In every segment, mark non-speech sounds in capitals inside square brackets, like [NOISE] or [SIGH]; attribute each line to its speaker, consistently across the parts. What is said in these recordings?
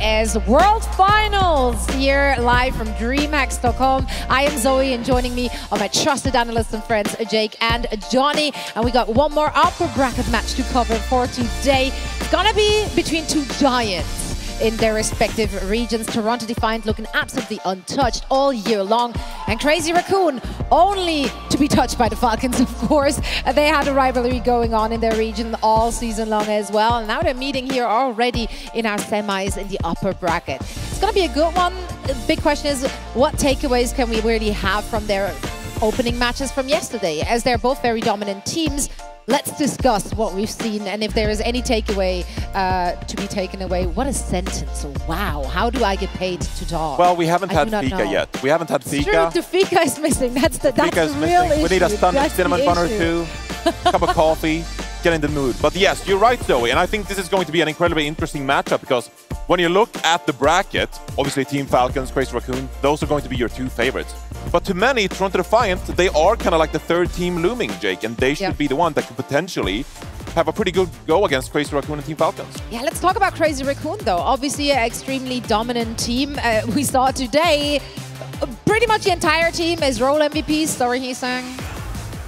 Speaker 1: as World Finals here live from DreamHack. I am Zoe and joining me are my trusted analysts and friends Jake and Johnny. And we got one more upper bracket match to cover for today. It's gonna be between two giants in their respective regions. Toronto Defiant looking absolutely untouched all year long. And Crazy Raccoon only to be touched by the Falcons, [LAUGHS] of course. Uh, they had a rivalry going on in their region all season long as well. And now they're meeting here already in our semis in the upper bracket. It's going to be a good one. The big question is, what takeaways can we really have from their opening matches from yesterday, as they're both very dominant teams let's discuss what we've seen and if there is any takeaway uh, to be taken away. What a sentence. Wow. How do I get paid to talk?
Speaker 2: Well, we haven't I had Fika know. yet. We haven't had Fika.
Speaker 1: True, the Fika is missing. That's the, that's
Speaker 2: Fika is
Speaker 1: the real
Speaker 2: missing.
Speaker 1: issue.
Speaker 2: We need a stun, cinnamon bun or two, a cup of coffee, get in the mood. But yes, you're right, Zoe. And I think this is going to be an incredibly interesting matchup because when you look at the bracket, obviously Team Falcons, Crazy Raccoon, those are going to be your two favorites. But to many, Toronto Defiant, they are kind of like the third team looming, Jake, and they should yep. be the one that could potentially have a pretty good go against Crazy Raccoon and Team Falcons.
Speaker 1: Yeah, let's talk about Crazy Raccoon, though. Obviously, an extremely dominant team. Uh, [LAUGHS] we saw today pretty much the entire team is role MVPs. Sorry, Heesang.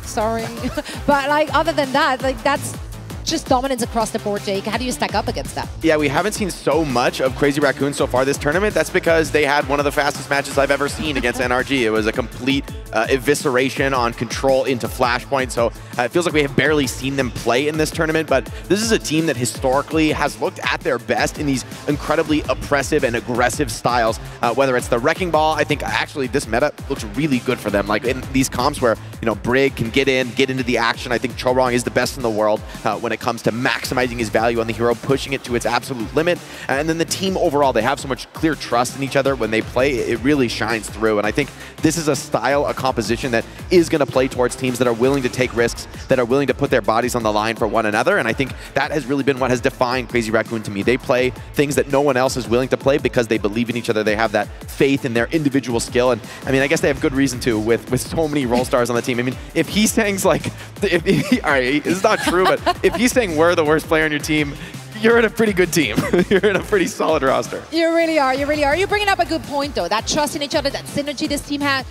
Speaker 1: Sorry. [LAUGHS] but, like, other than that, like, that's just dominance across the board, Jake. How do you stack up against that?
Speaker 3: Yeah, we haven't seen so much of Crazy Raccoon so far this tournament. That's because they had one of the fastest matches I've ever seen against [LAUGHS] NRG. It was a complete uh, evisceration on control into Flashpoint. So uh, it feels like we have barely seen them play in this tournament, but this is a team that historically has looked at their best in these incredibly oppressive and aggressive styles. Uh, whether it's the Wrecking Ball, I think actually this meta looks really good for them. Like in these comps where, you know, Brig can get in, get into the action. I think Chorong is the best in the world uh, when it comes to maximizing his value on the hero, pushing it to its absolute limit. And then the team overall, they have so much clear trust in each other when they play. It really shines through. And I think this is a style, a composition that is going to play towards teams that are willing to take risks, that are willing to put their bodies on the line for one another. And I think that has really been what has defined Crazy Raccoon to me. They play things that no one else is willing to play because they believe in each other. They have that faith in their individual skill. And I mean, I guess they have good reason to with, with so many role stars on the team. I mean, if he's saying like, if he, [LAUGHS] all right, not true, but if he's saying we're the worst player on your team, you're in a pretty good team. [LAUGHS] you're in a pretty solid roster.
Speaker 1: You really are. You really are. You're bringing up a good point, though. That trust in each other, that synergy this team had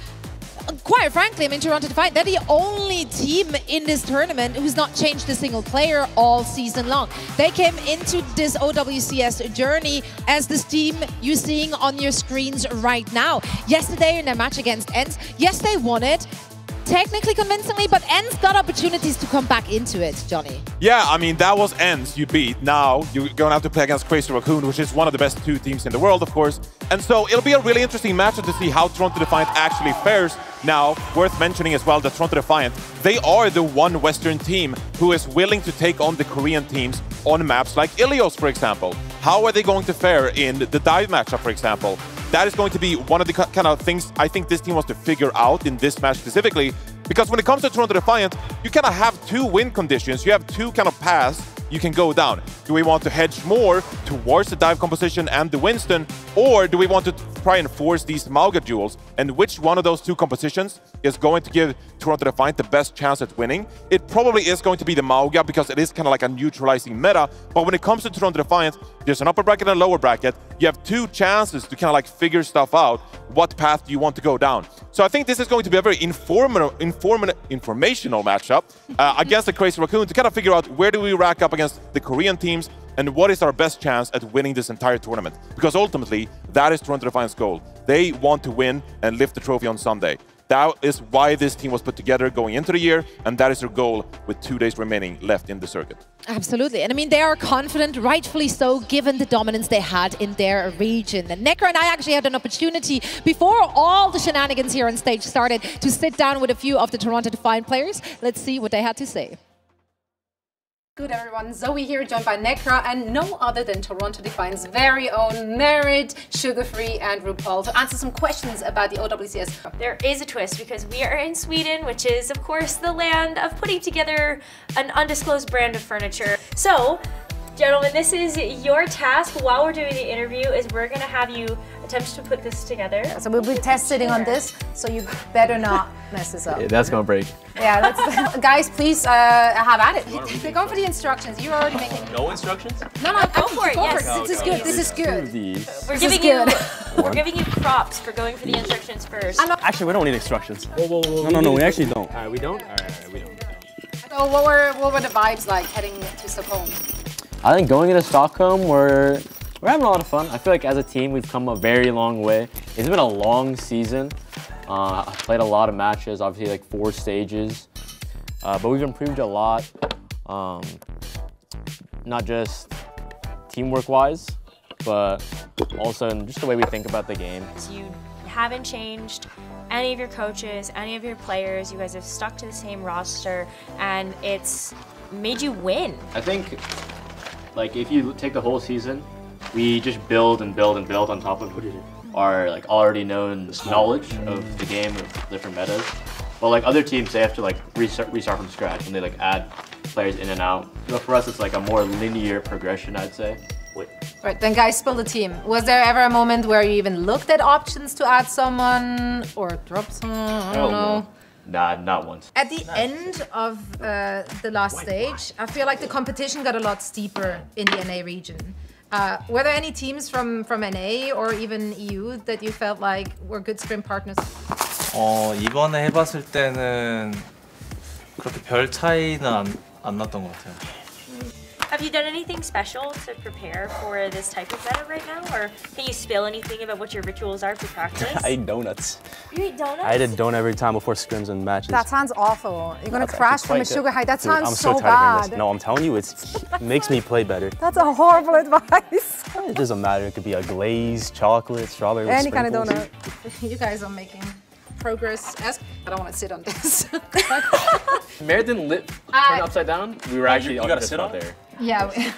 Speaker 1: quite frankly, I mean, Toronto Defiant, they're the only team in this tournament who's not changed a single player all season long. They came into this OWCS journey as this team you're seeing on your screens right now. Yesterday in their match against ENCE, yes, they won it technically convincingly, but ENCE got opportunities to come back into it, Johnny.
Speaker 2: Yeah, I mean, that was ENCE you beat. Now you're going to have to play against Crazy Raccoon, which is one of the best two teams in the world, of course. And so it'll be a really interesting matchup to see how Toronto Defiant actually fares. Now, worth mentioning as well that Toronto Defiant, they are the one Western team who is willing to take on the Korean teams on maps like Ilios, for example. How are they going to fare in the dive matchup, for example? That is going to be one of the kind of things I think this team wants to figure out in this match specifically. Because when it comes to Toronto Defiant, you kind of have two win conditions. You have two kind of paths you can go down. Do we want to hedge more towards the dive composition and the Winston, or do we want to try and force these Mauga duels? And which one of those two compositions is going to give Toronto Defiant the best chance at winning? It probably is going to be the Mauga because it is kind of like a neutralizing meta. But when it comes to Toronto Defiant, there's an upper bracket and a lower bracket. You have two chances to kind of like figure stuff out. What path do you want to go down? So I think this is going to be a very informative, informative, informational matchup uh, against the Crazy Raccoon to kind of figure out where do we rack up against the Korean teams and what is our best chance at winning this entire tournament. Because ultimately, that is Toronto Defiant's goal. They want to win and lift the trophy on Sunday. That is why this team was put together going into the year, and that is their goal with two days remaining left in the circuit.
Speaker 1: Absolutely. And I mean, they are confident, rightfully so, given the dominance they had in their region. And Necro and I actually had an opportunity, before all the shenanigans here on stage started, to sit down with a few of the Toronto Defiant players. Let's see what they had to say.
Speaker 4: Good everyone, Zoe here, joined by Necra and no other than Toronto Defiant's very own Merit, Sugar-Free and RuPaul to answer some questions about the OWCS.
Speaker 5: There is a twist because we are in Sweden, which is of course the land of putting together an undisclosed brand of furniture. So Gentlemen, this is your task while we're doing the interview is we're going to have you attempt to put this together.
Speaker 4: So we'll be test sitting on this, so you better not mess this up.
Speaker 6: Yeah, that's gonna break.
Speaker 4: Yeah, that's, [LAUGHS] guys, please uh, have at it. They're going for the instructions. You're already making.
Speaker 6: No instructions?
Speaker 4: No, no,
Speaker 5: Go for it,
Speaker 4: Go
Speaker 5: yes.
Speaker 4: for it. This is good. This is good.
Speaker 5: We're
Speaker 4: This
Speaker 5: giving you [LAUGHS] we're giving you props for going for the instructions first.
Speaker 6: Actually, we don't need instructions. No, no, no, we actually don't.
Speaker 7: All right, we don't. All right, all right, we don't.
Speaker 4: So what were what were the vibes like heading to Stockholm?
Speaker 6: I think going into Stockholm, we're we're having a lot of fun. I feel like as a team, we've come a very long way. It's been a long season. Uh, I've played a lot of matches, obviously like four stages, uh, but we've improved a lot. Um, not just teamwork wise, but also in just the way we think about the game.
Speaker 5: You haven't changed any of your coaches, any of your players. You guys have stuck to the same roster, and it's made you win.
Speaker 6: I think, like, if you take the whole season, we just build and build and build on top of our like already known knowledge of the game of different metas. But like other teams, they have to like restart, restart from scratch and they like add players in and out. But for us, it's like a more linear progression, I'd say. Wait.
Speaker 4: Right, then guys, spill the team. Was there ever a moment where you even looked at options to add someone or drop someone? I don't know.
Speaker 6: Nah, not once.
Speaker 4: At the end of uh, the last stage, I feel like the competition got a lot steeper in the NA region. Uh, were there any teams from, from NA or even EU that you felt like were good sprint partners?
Speaker 8: 어, 이번에 해봤을 때는 그렇게 별 차이는 안, 안 났던 것 같아요.
Speaker 5: Have you done anything special to prepare for this type of meta right now, or can you spill anything about what your rituals are for practice? [LAUGHS]
Speaker 7: I eat donuts.
Speaker 5: you eat donuts.
Speaker 7: I eat a donut every time before scrims and matches.
Speaker 9: That sounds awful. You're gonna
Speaker 7: That's
Speaker 9: crash from a sugar high. That
Speaker 7: Dude,
Speaker 9: sounds
Speaker 7: I'm so,
Speaker 9: so,
Speaker 7: tired of hearing
Speaker 9: bad.
Speaker 7: this. No, I'm telling you, it's, it makes me play better. [LAUGHS]
Speaker 9: That's a horrible advice.
Speaker 7: It doesn't matter. It could be a glazed chocolate, strawberry. with
Speaker 9: Any kind of donut.
Speaker 4: you guys are making progress. As I don't want to sit on this. [LAUGHS]
Speaker 6: Mare didn't lit
Speaker 4: Uh,
Speaker 6: turn upside down. We were actually
Speaker 7: you
Speaker 6: on
Speaker 7: gotta sit on
Speaker 6: there.
Speaker 4: Yeah. we- [LAUGHS]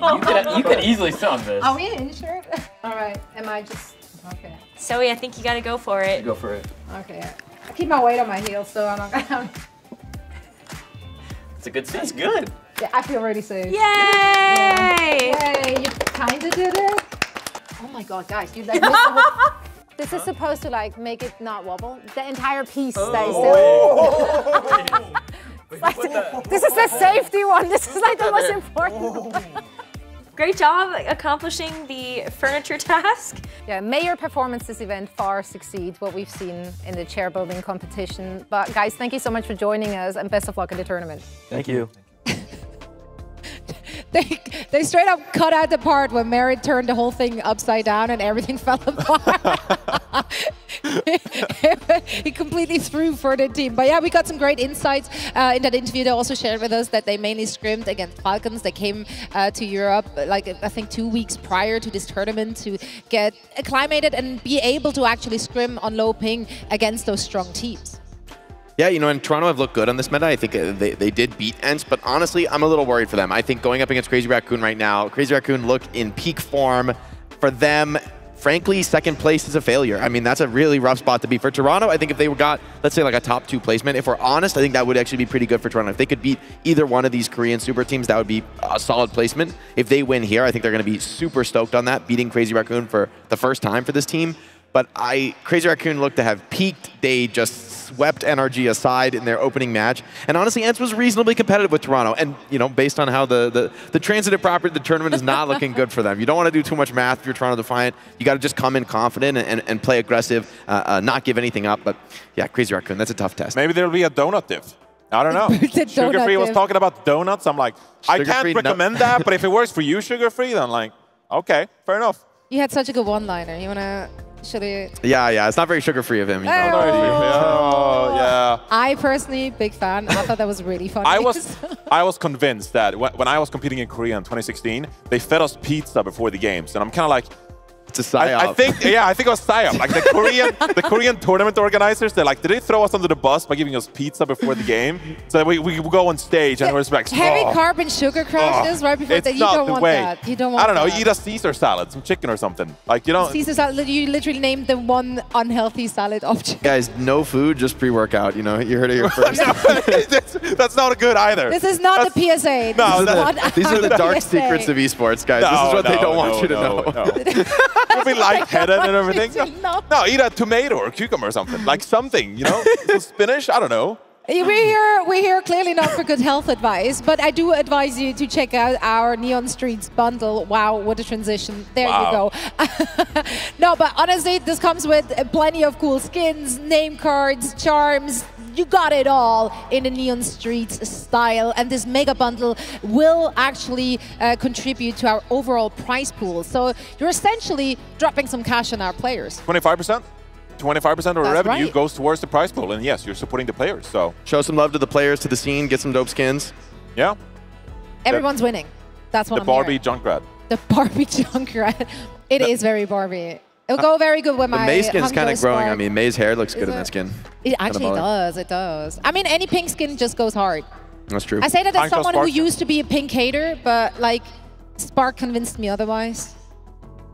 Speaker 4: [LAUGHS]
Speaker 6: You could you could easily sit on this.
Speaker 4: Are we insured? [LAUGHS] All right. Am I just okay?
Speaker 5: Zoe, I think you got to go for it.
Speaker 6: Go for it.
Speaker 4: Okay. I keep my weight on my heels, so I'm not gonna.
Speaker 6: It's a good scene.
Speaker 7: That's good.
Speaker 4: Yeah, I feel really safe.
Speaker 5: Yay!
Speaker 4: Hey, you kind of did it. Oh my god, guys, you like missed the whole.
Speaker 9: This is supposed to like make it not wobble. The entire piece oh, stays
Speaker 7: Oh.
Speaker 9: still. It's like- this is the safety one. This is like the most important one.
Speaker 5: Great job accomplishing the furniture task.
Speaker 9: Yeah, may your performance this event far succeed what we've seen in the chair building competition. But guys, thank you so much for joining us and best of luck in the tournament.
Speaker 7: Thank you. [LAUGHS]
Speaker 1: They, they straight up cut out the part where Merritt turned the whole thing upside down and everything [LAUGHS] fell apart. [LAUGHS] he completely threw for the team. But yeah, we got some great insights uh, in that interview. They also shared with us that they mainly scrimmed against Falcons. They came uh, to Europe, like I think two weeks prior to this tournament to get acclimated and be able to actually scrim on low ping against those strong teams.
Speaker 3: Yeah, you know, and Toronto have looked good on this meta. I think uh, they, they did beat ENCE, but honestly, I'm a little worried for them. I think going up against Crazy Raccoon right now, Crazy Raccoon look in peak form. For them, frankly, second place is a failure. I mean, that's a really rough spot to be. For Toronto, I think if they got, let's say, like a top two placement, if we're honest, I think that would actually be pretty good for Toronto. If they could beat either one of these Korean super teams, that would be a solid placement. If they win here, I think they're going to be super stoked on that, beating Crazy Raccoon for the first time for this team. But I, Crazy Raccoon looked to have peaked. They just swept NRG aside in their opening match. And honestly, ENCE was reasonably competitive with Toronto. And, you know, based on how the, the, the transitive property of the tournament is not looking good for them. You don't want to do too much math if you're Toronto Defiant. You got to just come in confident and, and, and play aggressive, uh, uh, not give anything up. But yeah, Crazy Raccoon, that's a tough test.
Speaker 2: Maybe there'll be a donut diff. I don't know. [LAUGHS]
Speaker 1: The
Speaker 2: Sugar Free was talking about donuts. I'm like, I
Speaker 3: Sugar-free
Speaker 2: can't
Speaker 3: no-
Speaker 2: recommend that, but if it works for you, Sugar Free, then like, okay, fair enough.
Speaker 1: You had such a good one-liner. You wanna show the
Speaker 3: Yeah, yeah, it's not very sugar-free of him. You oh. know?
Speaker 2: Oh, yeah.
Speaker 1: I personally, big fan. I thought that was really funny.
Speaker 2: I was [LAUGHS] I was convinced that when, when I was competing in Korea in 2016, they fed us pizza before the games, and I'm kind of like,
Speaker 3: It's a psyop.
Speaker 2: I, I think, yeah, I think it was psyop. Like the Korean, [LAUGHS] the Korean tournament organizers, they're like, did they throw us under the bus by giving us pizza before the game? So we, we go on stage and we're like,
Speaker 1: Heavy
Speaker 2: "Oh,
Speaker 1: carb and sugar crashes
Speaker 2: oh,
Speaker 1: right before
Speaker 2: it's
Speaker 1: that. You
Speaker 2: not
Speaker 1: don't
Speaker 2: the
Speaker 1: want
Speaker 2: way."
Speaker 1: that. You don't want
Speaker 2: I don't know.
Speaker 1: that.
Speaker 2: Eat a Caesar salad, some chicken or something. Like you don't.
Speaker 1: Caesar salad. You literally named the one unhealthy salad option. [LAUGHS]
Speaker 3: Guys, no food, just pre-workout. You know, you heard it here [LAUGHS] first.
Speaker 2: that's, that's not good either.
Speaker 1: This is not the PSA.
Speaker 2: No,
Speaker 1: This is
Speaker 2: no.
Speaker 1: not
Speaker 3: These are the dark
Speaker 1: PSA.
Speaker 3: secrets of esports, guys. this is what they don't want
Speaker 2: no,
Speaker 3: you to
Speaker 2: no,
Speaker 3: know.
Speaker 2: No. You'll be lightheaded and [LAUGHS] everything.
Speaker 1: know.
Speaker 2: No, eat a tomato or cucumber or something. Like something, you know? [LAUGHS] Spinach? I don't know.
Speaker 1: We're here, we're here clearly not for good health advice, but I do advise you to check out our Neon Streets bundle. Wow, what a transition. There you go. [LAUGHS] no, but honestly, this comes with plenty of cool skins, name cards, charms. You got it all in the Neon Streets style. And this mega bundle will actually uh, contribute to our overall prize pool. So you're essentially dropping some cash on our players.
Speaker 2: 25%? 25% of
Speaker 1: That's
Speaker 2: revenue
Speaker 1: right.
Speaker 2: goes towards the prize pool. And yes, you're supporting the players. So,
Speaker 3: Show some love to the players, to the scene, get some dope skins.
Speaker 2: yeah.
Speaker 1: Everyone's winning. That's what
Speaker 2: The
Speaker 1: I'm
Speaker 2: Barbie
Speaker 1: hearing.
Speaker 2: Junkrat.
Speaker 1: The Barbie [LAUGHS] Junkrat. It is very Barbie. It'll go very good with
Speaker 3: The
Speaker 1: my
Speaker 3: May skin's
Speaker 1: Hunger
Speaker 3: kind of growing
Speaker 1: Spark.
Speaker 3: on me. May's hair looks good
Speaker 1: Is
Speaker 3: in
Speaker 1: it?
Speaker 3: that skin.
Speaker 1: It actually
Speaker 3: baller.
Speaker 1: does. It does. I mean, any pink skin just goes hard.
Speaker 3: That's true.
Speaker 1: I say that as
Speaker 2: Hangzhou
Speaker 1: someone who used to be a pink hater, but like Spark convinced me otherwise.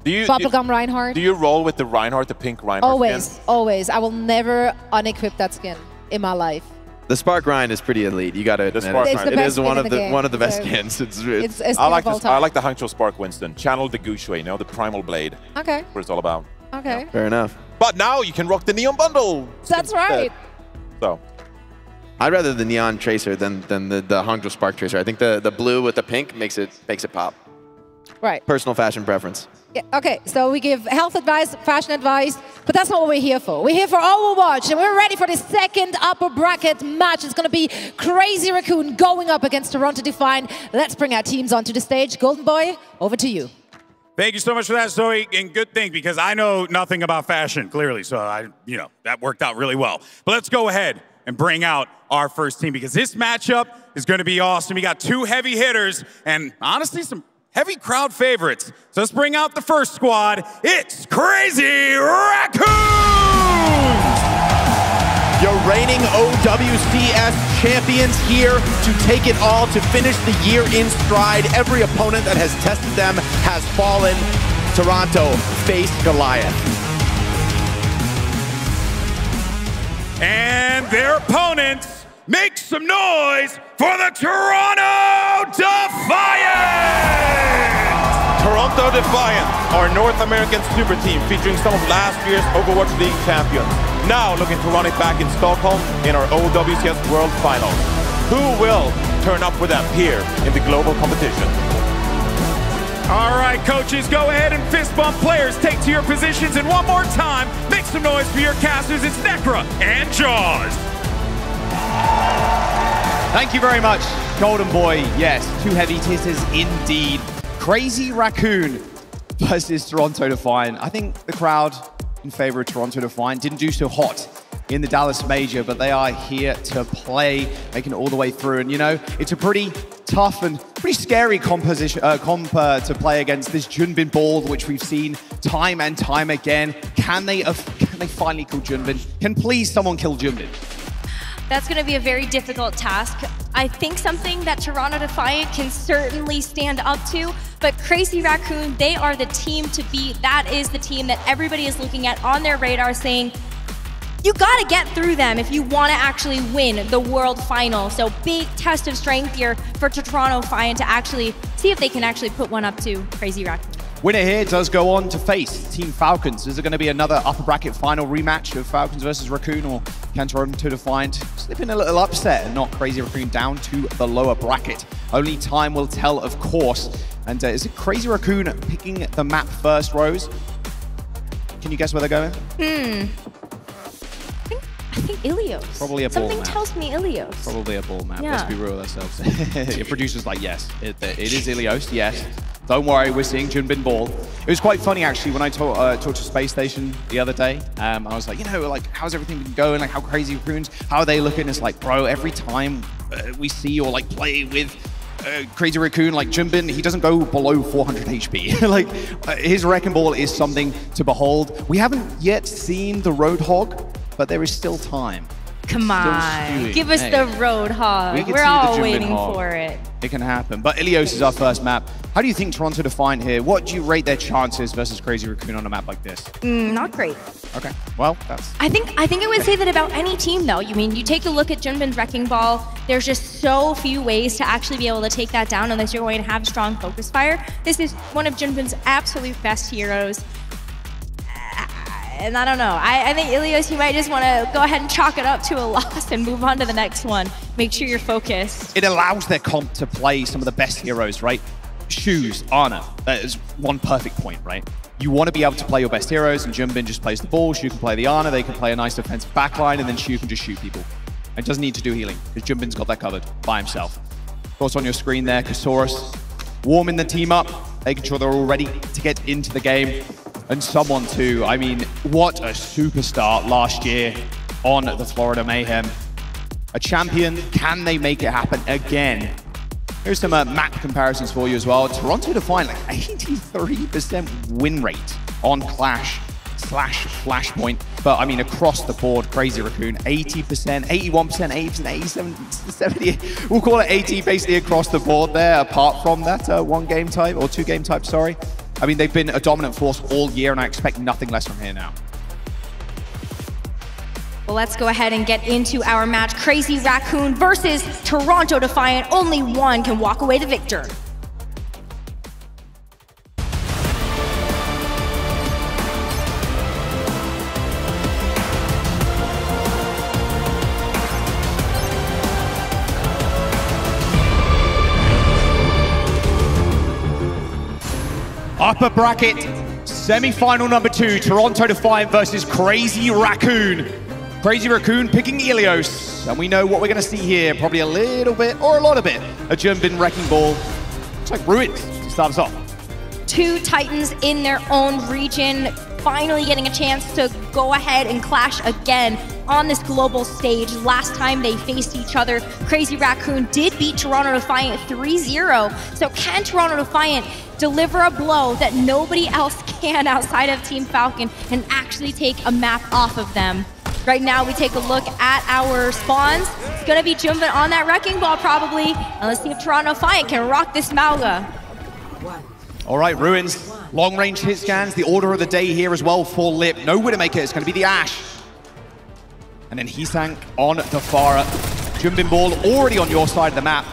Speaker 2: Do you,
Speaker 1: Bubblegum Reinhardt.
Speaker 2: do you roll with the Reinhardt, the pink Reinhardt
Speaker 1: always,
Speaker 2: skin?
Speaker 1: always. I will never unequip that skin in my life.
Speaker 3: The Spark Grind is pretty elite. You got to admit
Speaker 2: Spark
Speaker 3: it.
Speaker 1: It's the
Speaker 3: It
Speaker 1: best
Speaker 3: one
Speaker 1: in
Speaker 3: of
Speaker 1: the
Speaker 3: the
Speaker 1: game,
Speaker 3: one of the best
Speaker 1: so
Speaker 3: skins. It's,
Speaker 1: It's,
Speaker 3: it's,
Speaker 1: it's
Speaker 2: I like
Speaker 1: of all
Speaker 2: this. I like the Hangzhou Spark Winston. Channel the Guxue, you know, the Primal Blade.
Speaker 1: Okay,
Speaker 2: What it's all about.
Speaker 1: okay.
Speaker 3: fair enough.
Speaker 2: But now you can rock the Neon Bundle.
Speaker 1: That's right.
Speaker 2: So,
Speaker 3: I'd rather the neon tracer than than the, the Hangzhou Spark tracer. I think the, the blue with the pink makes it makes it pop.
Speaker 1: Right.
Speaker 3: Personal fashion preference.
Speaker 1: Yeah, okay, so we give health advice, fashion advice, but that's not what we're here for. We're here for Overwatch, and we're ready for the second upper bracket match. It's going to be Crazy Raccoon going up against Toronto Defiant. Let's bring our teams onto the stage. Golden Boy, over to you.
Speaker 10: Thank you so much for that, Zoe. And good thing because I know nothing about fashion, clearly. So I, you know, that worked out really well. But let's go ahead and bring out our first team because this matchup is going to be awesome. We got two heavy hitters and honestly some heavy crowd favorites. So let's bring out the first squad. It's Crazy Raccoon!
Speaker 3: Your reigning OWCS champions here to take it all to finish the year in stride. Every opponent that has tested them has fallen. Toronto face Goliath.
Speaker 10: And their opponents make some noise for the Toronto Defiant!
Speaker 2: Toronto Defiant, our North American super team featuring some of last year's Overwatch League champions. Now looking to run it back in Stockholm in our OWCS World Finals. Who will turn up for them here in the global competition?
Speaker 10: All right, coaches, go ahead and fist bump players. Take to your positions, and one more time, make some noise for your casters. It's Necra and Jaws.
Speaker 11: Thank you very much, Golden Boy. Yes, two heavy hitters indeed. Crazy Raccoon versus Toronto Defiant. I think the crowd in favor of Toronto Defiant didn't do so hot in the Dallas Major, but they are here to play, making it all the way through. And you know, it's a pretty tough and pretty scary composition, uh, comp uh, to play against this Junbin ball, which we've seen time and time again. Can they, uh, can they finally kill Junbin? Can please someone kill Junbin?
Speaker 12: That's going to be a very difficult task. I think something that Toronto Defiant can certainly stand up to, but Crazy Raccoon, they are the team to beat. That is the team that everybody is looking at on their radar saying, you got to get through them if you want to actually win the world final. So big test of strength here for Toronto Defiant to actually see if they can actually put one up to Crazy Raccoon.
Speaker 11: Winner here does go on to face Team Falcons. Is it going to be another upper bracket final rematch of Falcons versus Raccoon, or can Toronto Defiant slip in a little upset and knock Crazy Raccoon down to the lower bracket? Only time will tell, of course. And uh, is it Crazy Raccoon picking the map first, Rose? Can you guess where they're going?
Speaker 12: Hmm. I think, Ilios.
Speaker 11: Probably a ball
Speaker 12: Something
Speaker 11: map.
Speaker 12: tells me Ilios.
Speaker 11: Probably a ball map.
Speaker 12: Yeah.
Speaker 11: Let's be real with ourselves. [LAUGHS] Your producer's like, yes, it, it is [LAUGHS] Ilios, yes. Don't worry, we're seeing Junbin Ball. It was quite funny actually when I talk, uh, talked to Spacestation the other day. Um, I was like, you know, like how's everything been going? Like how crazy raccoons? How are they looking? It's like, bro, every time uh, we see or like play with uh, Crazy Raccoon, like Junbin, he doesn't go below 400 HP. [LAUGHS] like uh, his Wrecking Ball is something to behold. We haven't yet seen the Roadhog, but there is still time.
Speaker 12: Come on, give us
Speaker 11: Hey.
Speaker 12: the Roadhog.
Speaker 11: We
Speaker 12: We're all waiting
Speaker 11: Hog.
Speaker 12: for it.
Speaker 11: It can happen. But Ilios is our first map. How do you think Toronto Defiant here? What do you rate their chances versus Crazy Raccoon on a map like this?
Speaker 12: Mm, not great.
Speaker 11: Okay. Well, that's
Speaker 12: I think I think I would say that about any team though. You mean you take a look at Junbin's wrecking ball. There's just so few ways to actually be able to take that down unless you're going to have strong focus fire. This is one of Junbin's absolute best heroes. And I don't know. I, I think Ilios, you might just want to go ahead and chalk it up to a [LAUGHS] loss and move on to the next one. Make sure you're focused.
Speaker 11: it allows their comp to play some of the best heroes, right? Shu's, Ana, that is one perfect point, right? You want to be able to play your best heroes, and Junbin just plays the ball, Shu can play the Ana, they can play a nice defensive backline, and then Shu can just shoot people. It doesn't need to do healing, because Junbin's got that covered by himself. Of course, on your screen there, Kasaurus warming the team up, making sure they're all ready to get into the game. And someone too, I mean, what a superstar last year on the Florida Mayhem. A champion, can they make it happen again? Here's some uh, map comparisons for you as well. Toronto Defiant, like 83% win rate on Clash slash Flashpoint. But I mean, across the board, Crazy Raccoon, 80%, 81%, 80%, 87%, 70. We'll call it 80 basically across the board there, apart from that uh, one game type, or two game type, sorry. I mean, they've been a dominant force all year, and I expect nothing less from here now.
Speaker 12: Well, let's go ahead and get into our match. Crazy Raccoon versus Toronto Defiant. Only one can walk away the victor.
Speaker 11: Upper bracket, semi-final number two, Toronto Defiant versus Crazy Raccoon. Crazy Raccoon picking Ilios, and we know what we're going to see here. Probably a little bit, or a lot of it, a Junbin Wrecking Ball. It's like Ruins to start us off.
Speaker 12: two Titans in their own region, finally getting a chance to go ahead and clash again on this global stage. Last time they faced each other, Crazy Raccoon did beat Toronto Defiant 3-0. So can Toronto Defiant deliver a blow that nobody else [LAUGHS] can outside of Team Falcon and actually take a map off of them? Right now, we take a look at our spawns. It's gonna be Junbin on that wrecking ball probably. And let's see if Toronto Defiant can rock this Mauga.
Speaker 11: All right, Ruins, long-range hit scans, the order of the day here as well for Lip. No Widowmaker, it's going to be the Ash. And then Heesang on the Pharah. Junbin Ball already on your side of the map.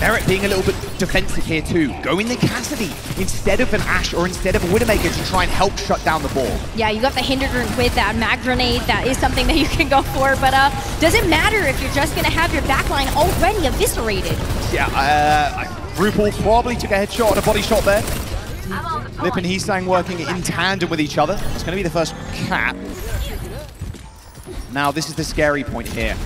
Speaker 11: Merritt being a little bit defensive here too. Going the Cassidy instead of an Ash or instead of a Widowmaker to try and help shut down the ball.
Speaker 12: Yeah, you got the Hindergren with that mag grenade. That is something that you can go for, but uh, doesn't matter if you're just gonna have your backline already eviscerated.
Speaker 11: Yeah, uh, RuPaul probably took a headshot and a body shot there. Lip and Heesang working in tandem with each other. It's going to be the first cap. Now, this is the scary point here.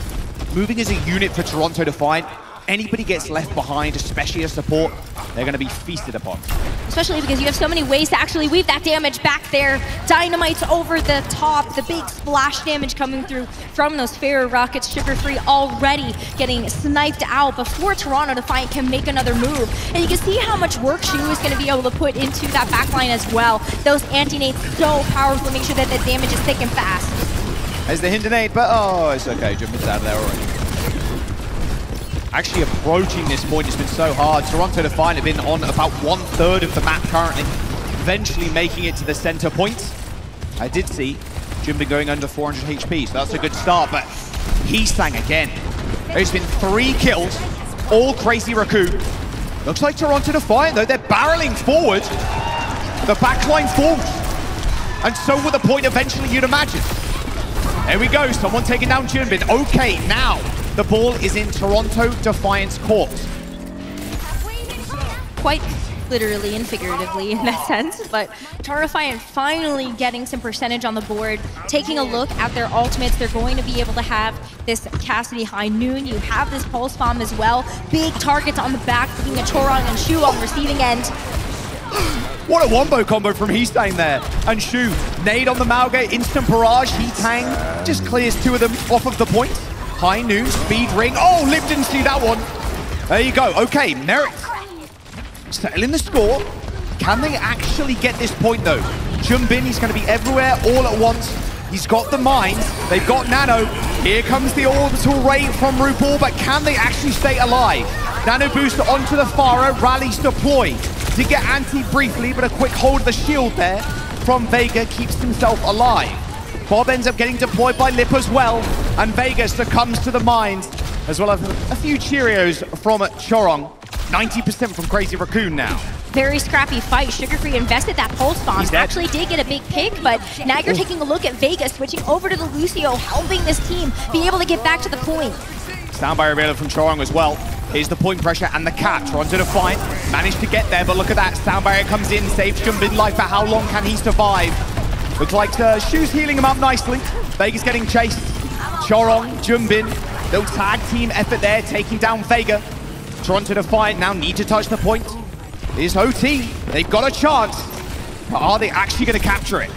Speaker 11: Moving as a unit for Toronto Defiant, anybody gets left behind, especially as support, they're going to be feasted upon.
Speaker 12: Especially because you have so many ways to actually weave that damage back there. Dynamite's over the top, the big splash damage coming through from those Pharah rockets. Sugar Free already getting sniped out before Toronto Defiant can make another move. And you can see how much work Shu is going to be able to put into that backline as well. Those anti-nades so powerful to make sure that the damage is thick and fast.
Speaker 11: As the hinder nade, but oh, it's okay. Junbin's out of there already. Actually approaching this point has been so hard. Toronto Defiant have been on about one third of the map currently, eventually making it to the center point. I did see Junbin going under 400 HP, so that's a good start, but Heesang again. There's been three kills, all Crazy Raccoon. Looks like Toronto Defiant, though, they're barreling forward. The backline falls. And so will the point eventually, you'd imagine. There we go, someone taking down Junbin. Okay, now the ball is in Toronto Defiance court.
Speaker 12: quite literally and figuratively in that sense, but Terrifiant finally getting some percentage on the board. Taking a look at their ultimates, they're going to be able to have this Cassidy High Noon. You have this Pulse Bomb as well. Big targets on the back, being a Chorong and Shu on the receiving end.
Speaker 11: What a wombo combo from Heesang there. And Shu, nade on the Mauga, instant barrage. He Tang just clears two of them off of the point. High noon, speed ring. Oh, Lip didn't see that one. There you go. Okay, Merrick settling the score. Can they actually get this point, though? Junbin, he's going to be everywhere all at once. He's got the mines. They've got Nano. Here comes the orbital ray from RuPaul, but can they actually stay alive? Nano booster onto the Pharah. Rally's deployed. Did get anti briefly, but a quick hold of the shield there from Vega keeps himself alive. Bob ends up getting deployed by Lip as well, and Vega succumbs to the mines, as well as a few Cheerios from Chorong. 90% from Crazy Raccoon now.
Speaker 12: Very scrappy fight. Sugar Free invested that pulse bomb. Actually did get a big pick, but now you're taking a look at Vegas, switching over to the Lucio, helping this team be able to get back to the point.
Speaker 11: Sound barrier available from Chorong as well. Here's the point pressure and the catch. Onto the fight. Managed to get there, but look at that. Sound barrier comes in, saves Junbin life, but how long can he survive? Looks like the Shu's healing him up nicely. Vega's getting chased. Chorong, Junbin, little tag team effort there, taking down Vega. Toronto Defiant, now need to touch the point. Is OT, they've got a chance, but are they actually going to capture it?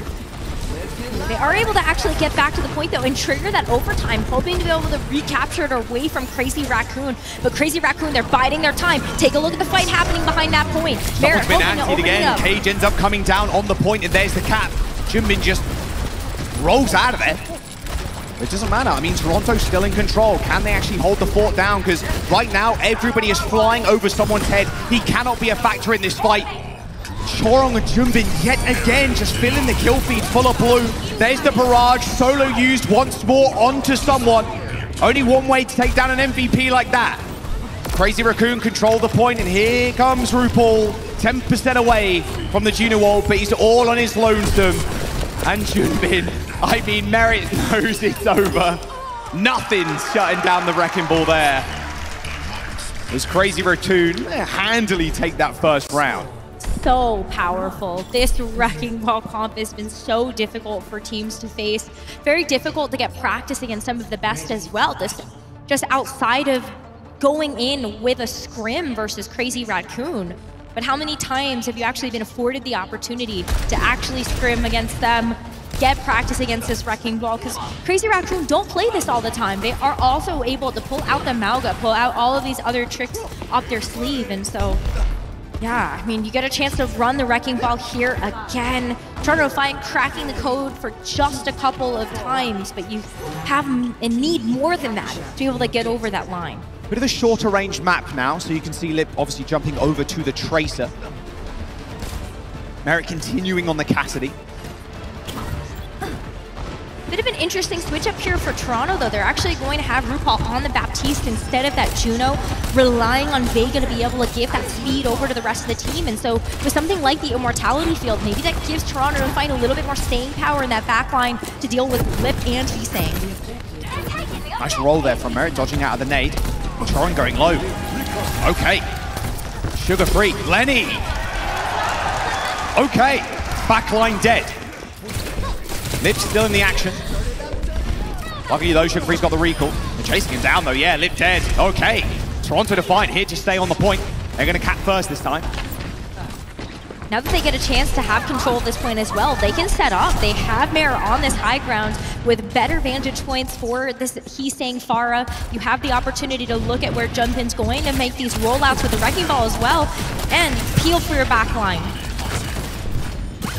Speaker 12: They are able to actually get back to the point though and trigger that overtime, hoping to be able to recapture it away from Crazy Raccoon. But Crazy Raccoon, they're biding their time. Take a look at the fight happening behind that point. Merritt
Speaker 11: Someone's been
Speaker 12: hoping to open
Speaker 11: again. Cage ends up coming down on the point, and there's the cap. Junbin just rolls out of there. It doesn't matter. I mean, Toronto's still in control. Can they actually hold the fort down? Because right now, everybody is flying over someone's head. He cannot be a factor in this fight. Chorong and Junbin yet again just filling the kill feed full of blue. There's the barrage, solo used once more onto someone. Only one way to take down an MVP like that. Crazy Raccoon control the point, and here comes RuPaul, 10% away from the Juno wall, but he's all on his lonesome. And Junbin, I mean, Merit knows it's over. Nothing's shutting down the Wrecking Ball there. As Crazy Raccoon eh, handily take that first round.
Speaker 12: so powerful. This Wrecking Ball comp has been so difficult for teams to face. Very difficult to get practice against some of the best as well. Just, just outside of going in with a scrim versus Crazy Raccoon. But how many times have you actually been afforded the opportunity to actually scrim against them, get practice against this Wrecking Ball? Because Crazy Raccoon don't play this all the time. They are also able to pull out the Mauga, pull out all of these other tricks up their sleeve. And so yeah, I mean, you get a chance to run the Wrecking Ball here again. Trying to find cracking the code for just a couple of times, but you have and need more than that to be able to get over that line.
Speaker 11: Bit of a shorter range map now, so you can see Lip obviously jumping over to the Tracer. Merritt continuing on the Cassidy.
Speaker 12: Bit of an interesting switch up here for Toronto, though. They're actually going to have RuPaul on the Baptiste instead of that Juno, relying on Vega to be able to give that speed over to the rest of the team. And so with something like the Immortality Field, maybe that gives Toronto Defiant a little bit more staying power in that back line to deal with Lip and Heesang.
Speaker 11: Nice roll there from Merritt, dodging out of the nade. Chorong going low. Okay. Sugar free. Lenny. Okay. Backline dead. Lip's still in the action. Lucky though, Sugar Free's got the recall. They're chasing him down though. Yeah, Lip dead. Okay. Toronto Defiant here to stay on the point. They're going to cap first this time.
Speaker 12: Now that they get a chance to have control of this point as well, they can set up. They have Mare on this high ground with better vantage points for this He's saying Pharah. You have the opportunity to look at where Junbin's going and make these rollouts with the Wrecking Ball as well and peel for your back line.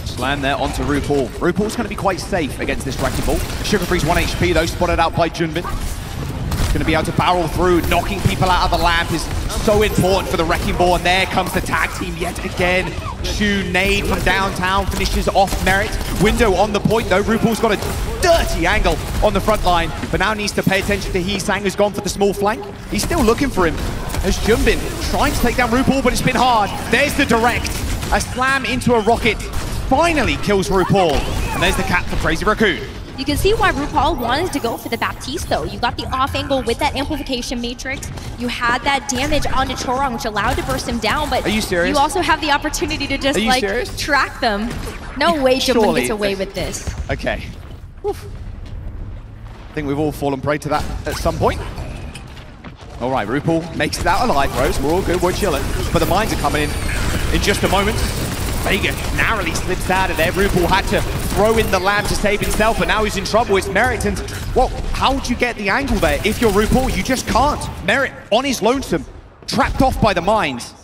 Speaker 11: Slam there onto RuPaul. RuPaul's going to be quite safe against this Wrecking Ball. Sugar Free's 1 HP though, spotted out by Junbin. Going to be able to barrel through, knocking people out of the lamp is so important for the Wrecking Ball. And there comes the tag team yet again. Shu Nade from downtown finishes off Merit. Window on the point though. RuPaul's got a dirty angle on the front line, but now needs to pay attention to Heesang, who's gone for the small flank. He's still looking for him. As Junbin trying to take down RuPaul, but it's been hard. There's the direct. A slam into a rocket finally kills RuPaul. And there's the cap for Crazy Raccoon.
Speaker 12: You can see why RuPaul wanted to go for the Baptiste, though. You got the off angle with that amplification matrix. You had that damage onto Chorong, which allowed to burst him down. But
Speaker 11: Are you serious?
Speaker 12: You also have the opportunity to just like
Speaker 11: serious?
Speaker 12: track them. No way
Speaker 11: Surely.
Speaker 12: gets away with this.
Speaker 11: Okay. I think we've all fallen prey to that at some point. All right, RuPaul makes it out alive, Rose. We're all good, we're chilling. But the mines are coming in in just a moment. Vega narrowly slips out of there. RuPaul had to throw in the lamp to save himself, but now he's in trouble. It's Merritt, and well, how would you get the angle there? If you're RuPaul, you just can't. Merritt on his lonesome. trapped off by the mines.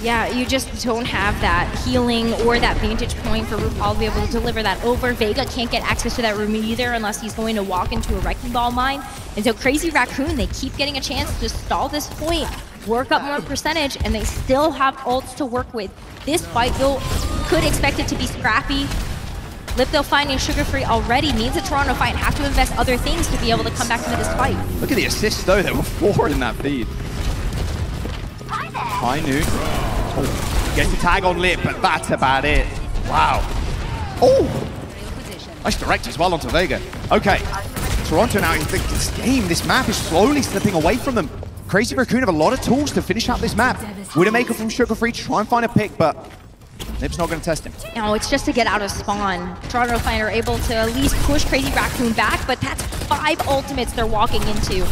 Speaker 12: Yeah, you just don't have that healing or that vantage point for RuPaul to be able to deliver that over. Vega can't get access to that room either unless he's going to walk into a Wrecking Ball mine. And so Crazy Raccoon, they keep getting a chance to stall this point, work up more percentage, and they still have ults to work with. This fight, though, could expect it to be scrappy. Lipto finding Sugar Free already means that Toronto Defiant have to invest other things to be able to come back into this fight.
Speaker 11: Look at the assists, though. There were four in that feed. High noon. Oh, gets the tag on Lip, but that's about it. Wow. Oh! Nice direct as well onto Vega. Okay. Toronto now, in this game, this map is slowly slipping away from them. Crazy Raccoon have a lot of tools to finish out this map. Widowmaker from Sugar Free try and find a pick, but Lip's not going to test him.
Speaker 12: No, it's just to get out of spawn. Toronto Defiant are able to at least push Crazy Raccoon back, but that's five ultimates they're walking into.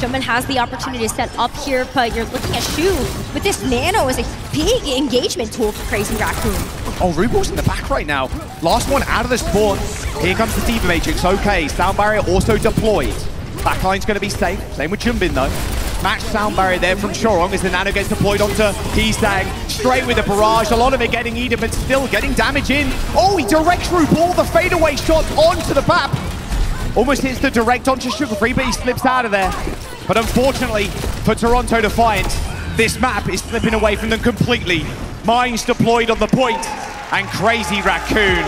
Speaker 12: Junbin has the opportunity to set up here, but you're looking at Shu. But this Nano is a big engagement tool for Crazy Raccoon.
Speaker 11: Oh, RuPaul's in the back right now. Last one out of the spawn. Here comes the D.Va Matrix. Okay, Sound Barrier also deployed. Backline's going to be safe. Same with Junbin, though. Match Sound Barrier there from Chorong as the Nano gets deployed onto Heesang. Straight with the barrage. A lot of it getting eaten, but still getting damage in. Oh, he directs RuPaul. The fadeaway shot onto the map. Almost hits the direct onto Sugar Free, but he slips out of there. But unfortunately for Toronto Defiant, this map is slipping away from them completely. Mines deployed on the point, and Crazy Raccoon.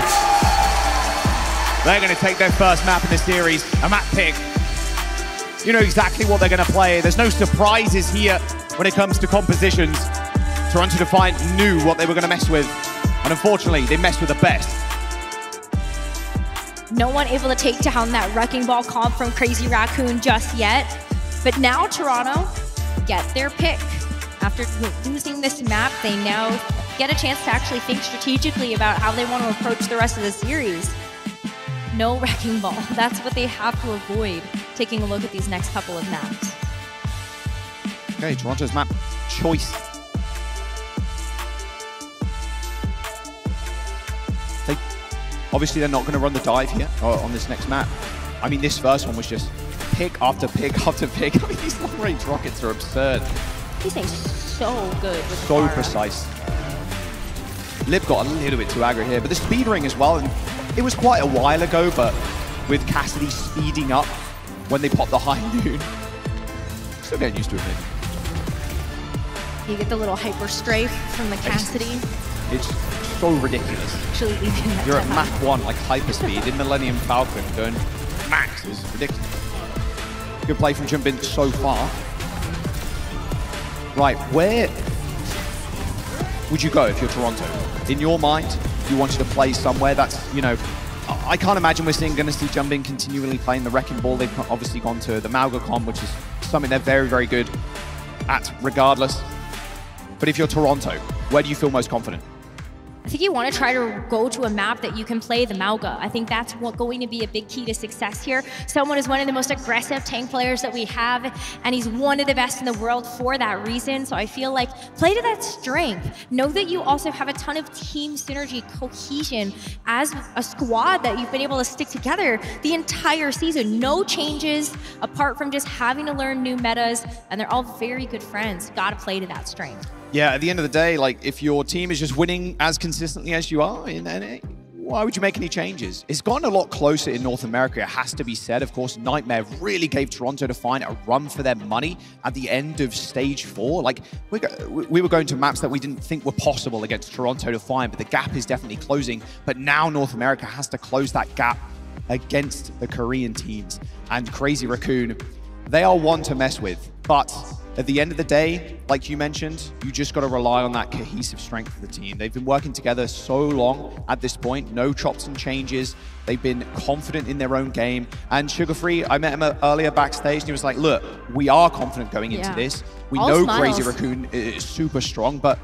Speaker 11: They're going to take their first map in the series, a map pick. You know exactly what they're going to play. There's no surprises here when it comes to compositions. Toronto Defiant knew what they were going to mess with, and unfortunately, they messed with the best.
Speaker 12: No one able to take down that Wrecking Ball comp from Crazy Raccoon just yet. But now Toronto get their pick. After losing this map, they now get a chance to actually think strategically about how they want to approach the rest of the series. No Wrecking Ball. [LAUGHS] That's what they have to avoid taking a look at these next couple of maps.
Speaker 11: Okay, Toronto's map choice. They, obviously, they're not going to run the dive here uh, on this next map. I mean, this first one was just pick after pick [LAUGHS] after pick. I [LAUGHS] mean, these long-range rockets are absurd.
Speaker 12: Heesang so good with
Speaker 11: So precise. Lip got a little bit too aggro here, but the speed ring as well. And it was quite a while ago, but with Cassidy speeding up when they pop the high [LAUGHS] noon. Still getting used to it, man.
Speaker 12: You get the little hyper strafe from the Cassidy.
Speaker 11: It's so ridiculous.
Speaker 12: Actually leaving
Speaker 11: You're at Mach 1, like hyperspeed, in Millennium Falcon, going max. It's ridiculous. Good play from Junbin so far. Right, where would you go if you're Toronto? In your mind, you wanted to play somewhere that's, you know, I can't imagine we're seeing going to see Junbin continually playing the Wrecking Ball. They've obviously gone to the Mauga comp, which is something they're very, very good at regardless. But if you're Toronto, where do you feel most confident?
Speaker 12: I think you want to try to go to a map that you can play the Mauga. I think that's what going to be a big key to success here. Someone is one of the most aggressive tank players that we have, and he's one of the best in the world for that reason. So I feel like play to that strength. Know that you also have a ton of team synergy, cohesion as a squad that you've been able to stick together the entire season. No changes apart from just having to learn new metas, and they're all very good friends. Got to play to that strength.
Speaker 11: Yeah, at the end of the day, like if your team is just winning as consistently as you are in NA, why would you make any changes? It's gotten a lot closer in North America, it has to be said. Of course, Nightmare really gave Toronto Defiant a run for their money at the end of stage four. Like, we, we were going to maps that we didn't think were possible against Toronto Defiant, but the gap is definitely closing. But now North America has to close that gap against the Korean teams. And Crazy Raccoon, they are one to mess with. But at the end of the day, like you mentioned, you just got to rely on that cohesive strength of the team. They've been working together so long at this point, no chops and changes. They've been confident in their own game. And Sugar Free, I met him uh, earlier backstage, and he was like, "Look, we are confident going into this. We
Speaker 12: All
Speaker 11: know
Speaker 12: smiles.
Speaker 11: Crazy Raccoon is super strong, but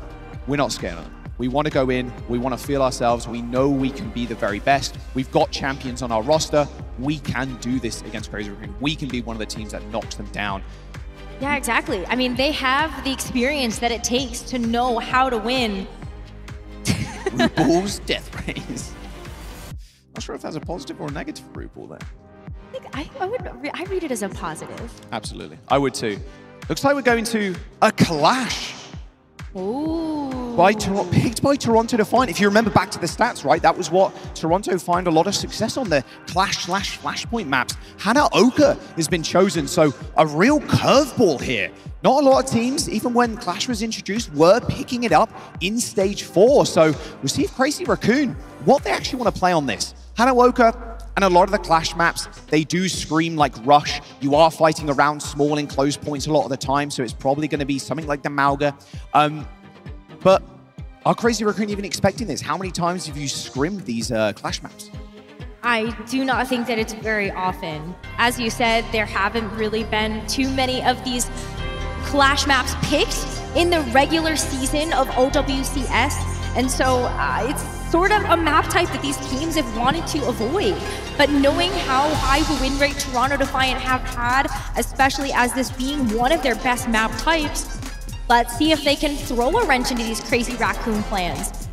Speaker 11: we're not scared of them. We want to go in. We want to feel ourselves. We know we can be the very best. We've got champions on our roster. We can do this against Crazy Raccoon. We can be one of the teams that knocks them down.
Speaker 12: Yeah, exactly. I mean, they have the experience that it takes to know how to win.
Speaker 11: RuPaul's [LAUGHS] Death Race. Not sure if that's a positive or a negative for RuPaul there.
Speaker 12: I, think I, I would, re- I read it as a positive.
Speaker 11: Absolutely. I would too. Looks like we're going to a clash.
Speaker 1: Ooh.
Speaker 11: By Tor- picked by Toronto Defiant. If you remember back to the stats, right, that was what Toronto Defiant a lot of success on the Clash slash Flashpoint maps. Hanaoka has been chosen, so a real curveball here. Not a lot of teams, even when Clash was introduced, were picking it up in stage four. So we'll see if Crazy Raccoon, what they actually want to play on this. Hanaoka, and a lot of the Clash maps, they do scream like Rush. You are fighting around small enclosed points a lot of the time, so it's probably going to be something like the Mauga. Um, but are Crazy Raccoon even expecting this? How many times have you scrimmed these uh, Clash maps?
Speaker 12: I do not think that it's very often. As you said, there haven't really been too many of these Clash maps picked in the regular season of OWCS. And so uh, it's sort of a map type that these teams have wanted to avoid. But knowing how high the win rate Toronto Defiant have had, especially as this being one of their best map types, let's see if they can throw a wrench into these crazy raccoon plans.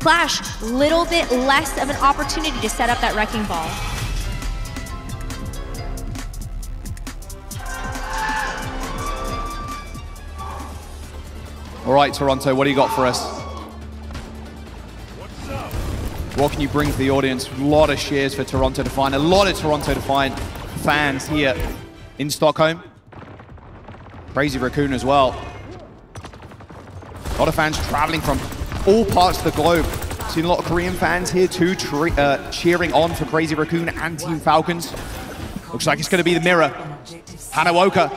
Speaker 12: Clash, little bit less of an opportunity to set up that wrecking ball.
Speaker 11: All right, Toronto, what do you got for us? What can you bring to the audience? A lot of cheers for Toronto Defiant. A lot of Toronto Defiant fans here in Stockholm. Crazy Raccoon as well. A lot of fans traveling from all parts of the globe. Seen a lot of Korean fans here too, uh, cheering on for Crazy Raccoon and Team Falcons. Looks like it's going to be the mirror. Hanaoka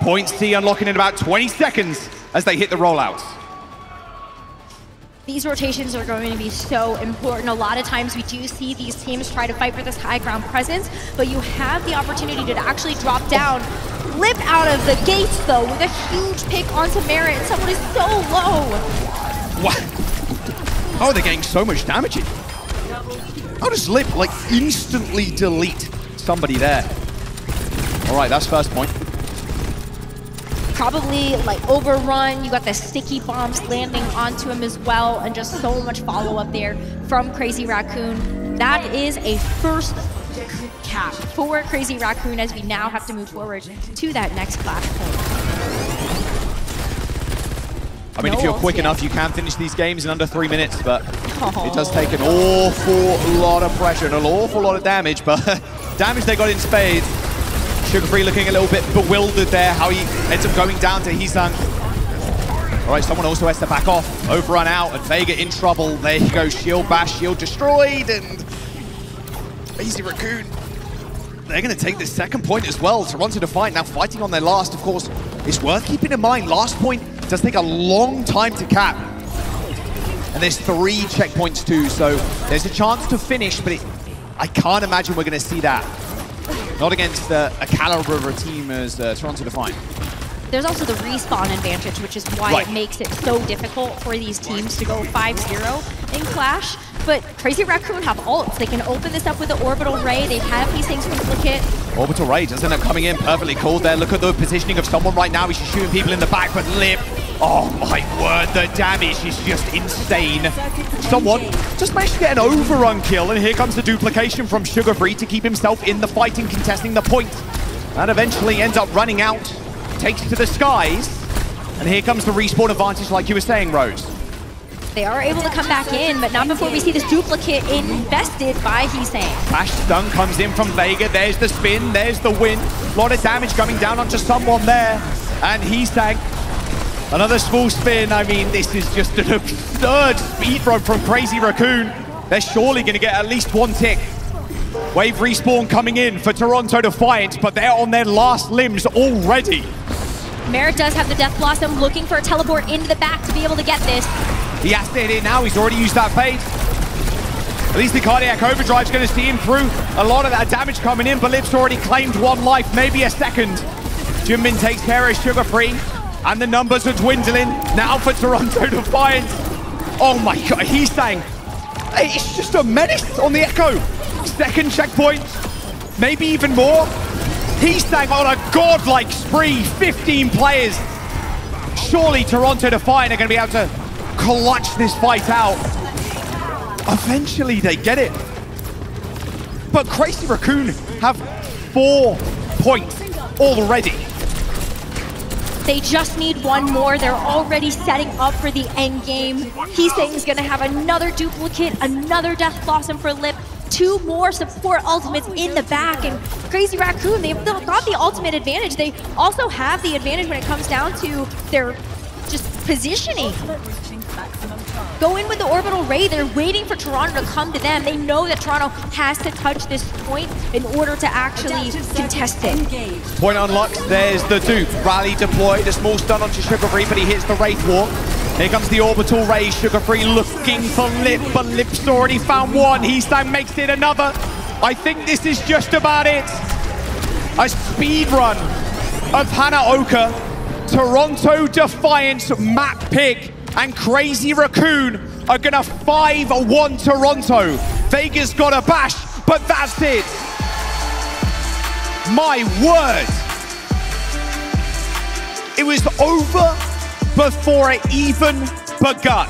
Speaker 11: points T unlocking in about 20 seconds as they hit the rollouts.
Speaker 12: These rotations are going to be so important. A lot of times we do see these teams try to fight for this high ground presence, but you have the opportunity to actually drop down. Lip out of the gates, though, with a huge pick onto Merit. Someone is so low.
Speaker 11: What? Oh, they're getting so much damage. How does Lip, like, instantly delete somebody there? All right, that's first point
Speaker 12: probably like overrun. You got the sticky bombs landing onto him as well, and just so much follow up there from Crazy Raccoon. That is a first cap for Crazy Raccoon as we now have to move forward to that next flashpoint.
Speaker 11: I mean, no if you're quick enough, you can finish these games in under three minutes, but oh. it does take an awful lot of pressure and an awful lot of damage, but [LAUGHS] damage they got in spades. Sugar Free looking a little bit bewildered there, how he ends up going down to Heesang. All right, someone also has to back off. Overrun out, and Vega in trouble. There he goes, shield bash, shield destroyed, and Easy Raccoon. They're going to take this second point as well. Toronto Defiant now fighting on their last, of course. It's worth keeping in mind, last point does take a long time to cap. And there's three checkpoints too, so there's a chance to finish, but it, I can't imagine we're going to see that. Not against uh, a caliber of a team as uh, Toronto Defiant.
Speaker 12: There's also the respawn advantage, which is why right. it makes it so difficult for these teams to go 5-0 in Clash. But Crazy Raccoon have ults. They can open this up with the Orbital Ray. They have these things from Flickit.
Speaker 11: Orbital Ray doesn't end up coming in perfectly cold there. Look at the positioning of someone right now. He's just shooting people in the back, but Lip Oh my word, the damage is just insane. Someone just managed to get an overrun kill, and here comes the duplication from Sugar Free to keep himself in the fight and contesting the point. And eventually ends up running out, takes to the skies, and here comes the respawn advantage like you were saying, Rose.
Speaker 12: They are able to come back in, but not before we see this duplicate invested by Heesang.
Speaker 11: Flash stun comes in from Vega. There's the spin, there's the win. A lot of damage coming down onto someone there. And Heesang Another small spin. I mean, this is just an absurd speed run from Crazy Raccoon. They're surely going to get at least one tick. Wave respawn coming in for Toronto Defiant, but they're on their last limbs already.
Speaker 12: Merritt does have the Death Blossom, looking for a teleport into the back to be able to get this.
Speaker 11: He has to hit it now. He's already used that fade. At least the Cardiac Overdrive is going to see him through a lot of that damage coming in, but Lip's already claimed one life, maybe a second. Junbin takes care of Sugar Free. And the numbers are dwindling. Now for Toronto Defiant. Oh my god, Heesang it's just a menace on the Echo. Second checkpoint, maybe even more. Heesang on a godlike spree, 15 players. Surely Toronto Defiant are going to be able to clutch this fight out. Eventually they get it. But Crazy Raccoon have four points already.
Speaker 12: They just need one more. They're already setting up for the end game. Heesang he's gonna have another duplicate, another Death Blossom for Lip, two more support ultimates in the back, and Crazy Raccoon, they've got the ultimate advantage. They also have the advantage when it comes down to their just positioning. Go in with the Orbital Ray. They're waiting for Toronto to come to them. They know that Toronto has to touch this point in order to actually contest it.
Speaker 11: Point unlocked. There's the dupe. Rally deployed. A small stun onto Sugar Free, but he hits the Wraith Walk. Here comes the Orbital Ray. Sugar Free looking for Lip, but Lip's already found one. Heesang makes it another. I think this is just about it. A speed run of Hanaoka. Toronto Defiance map pick and Crazy Raccoon are gonna 5-1 Toronto. Vegas got a bash, but that's it. My word. It was over before it even begun.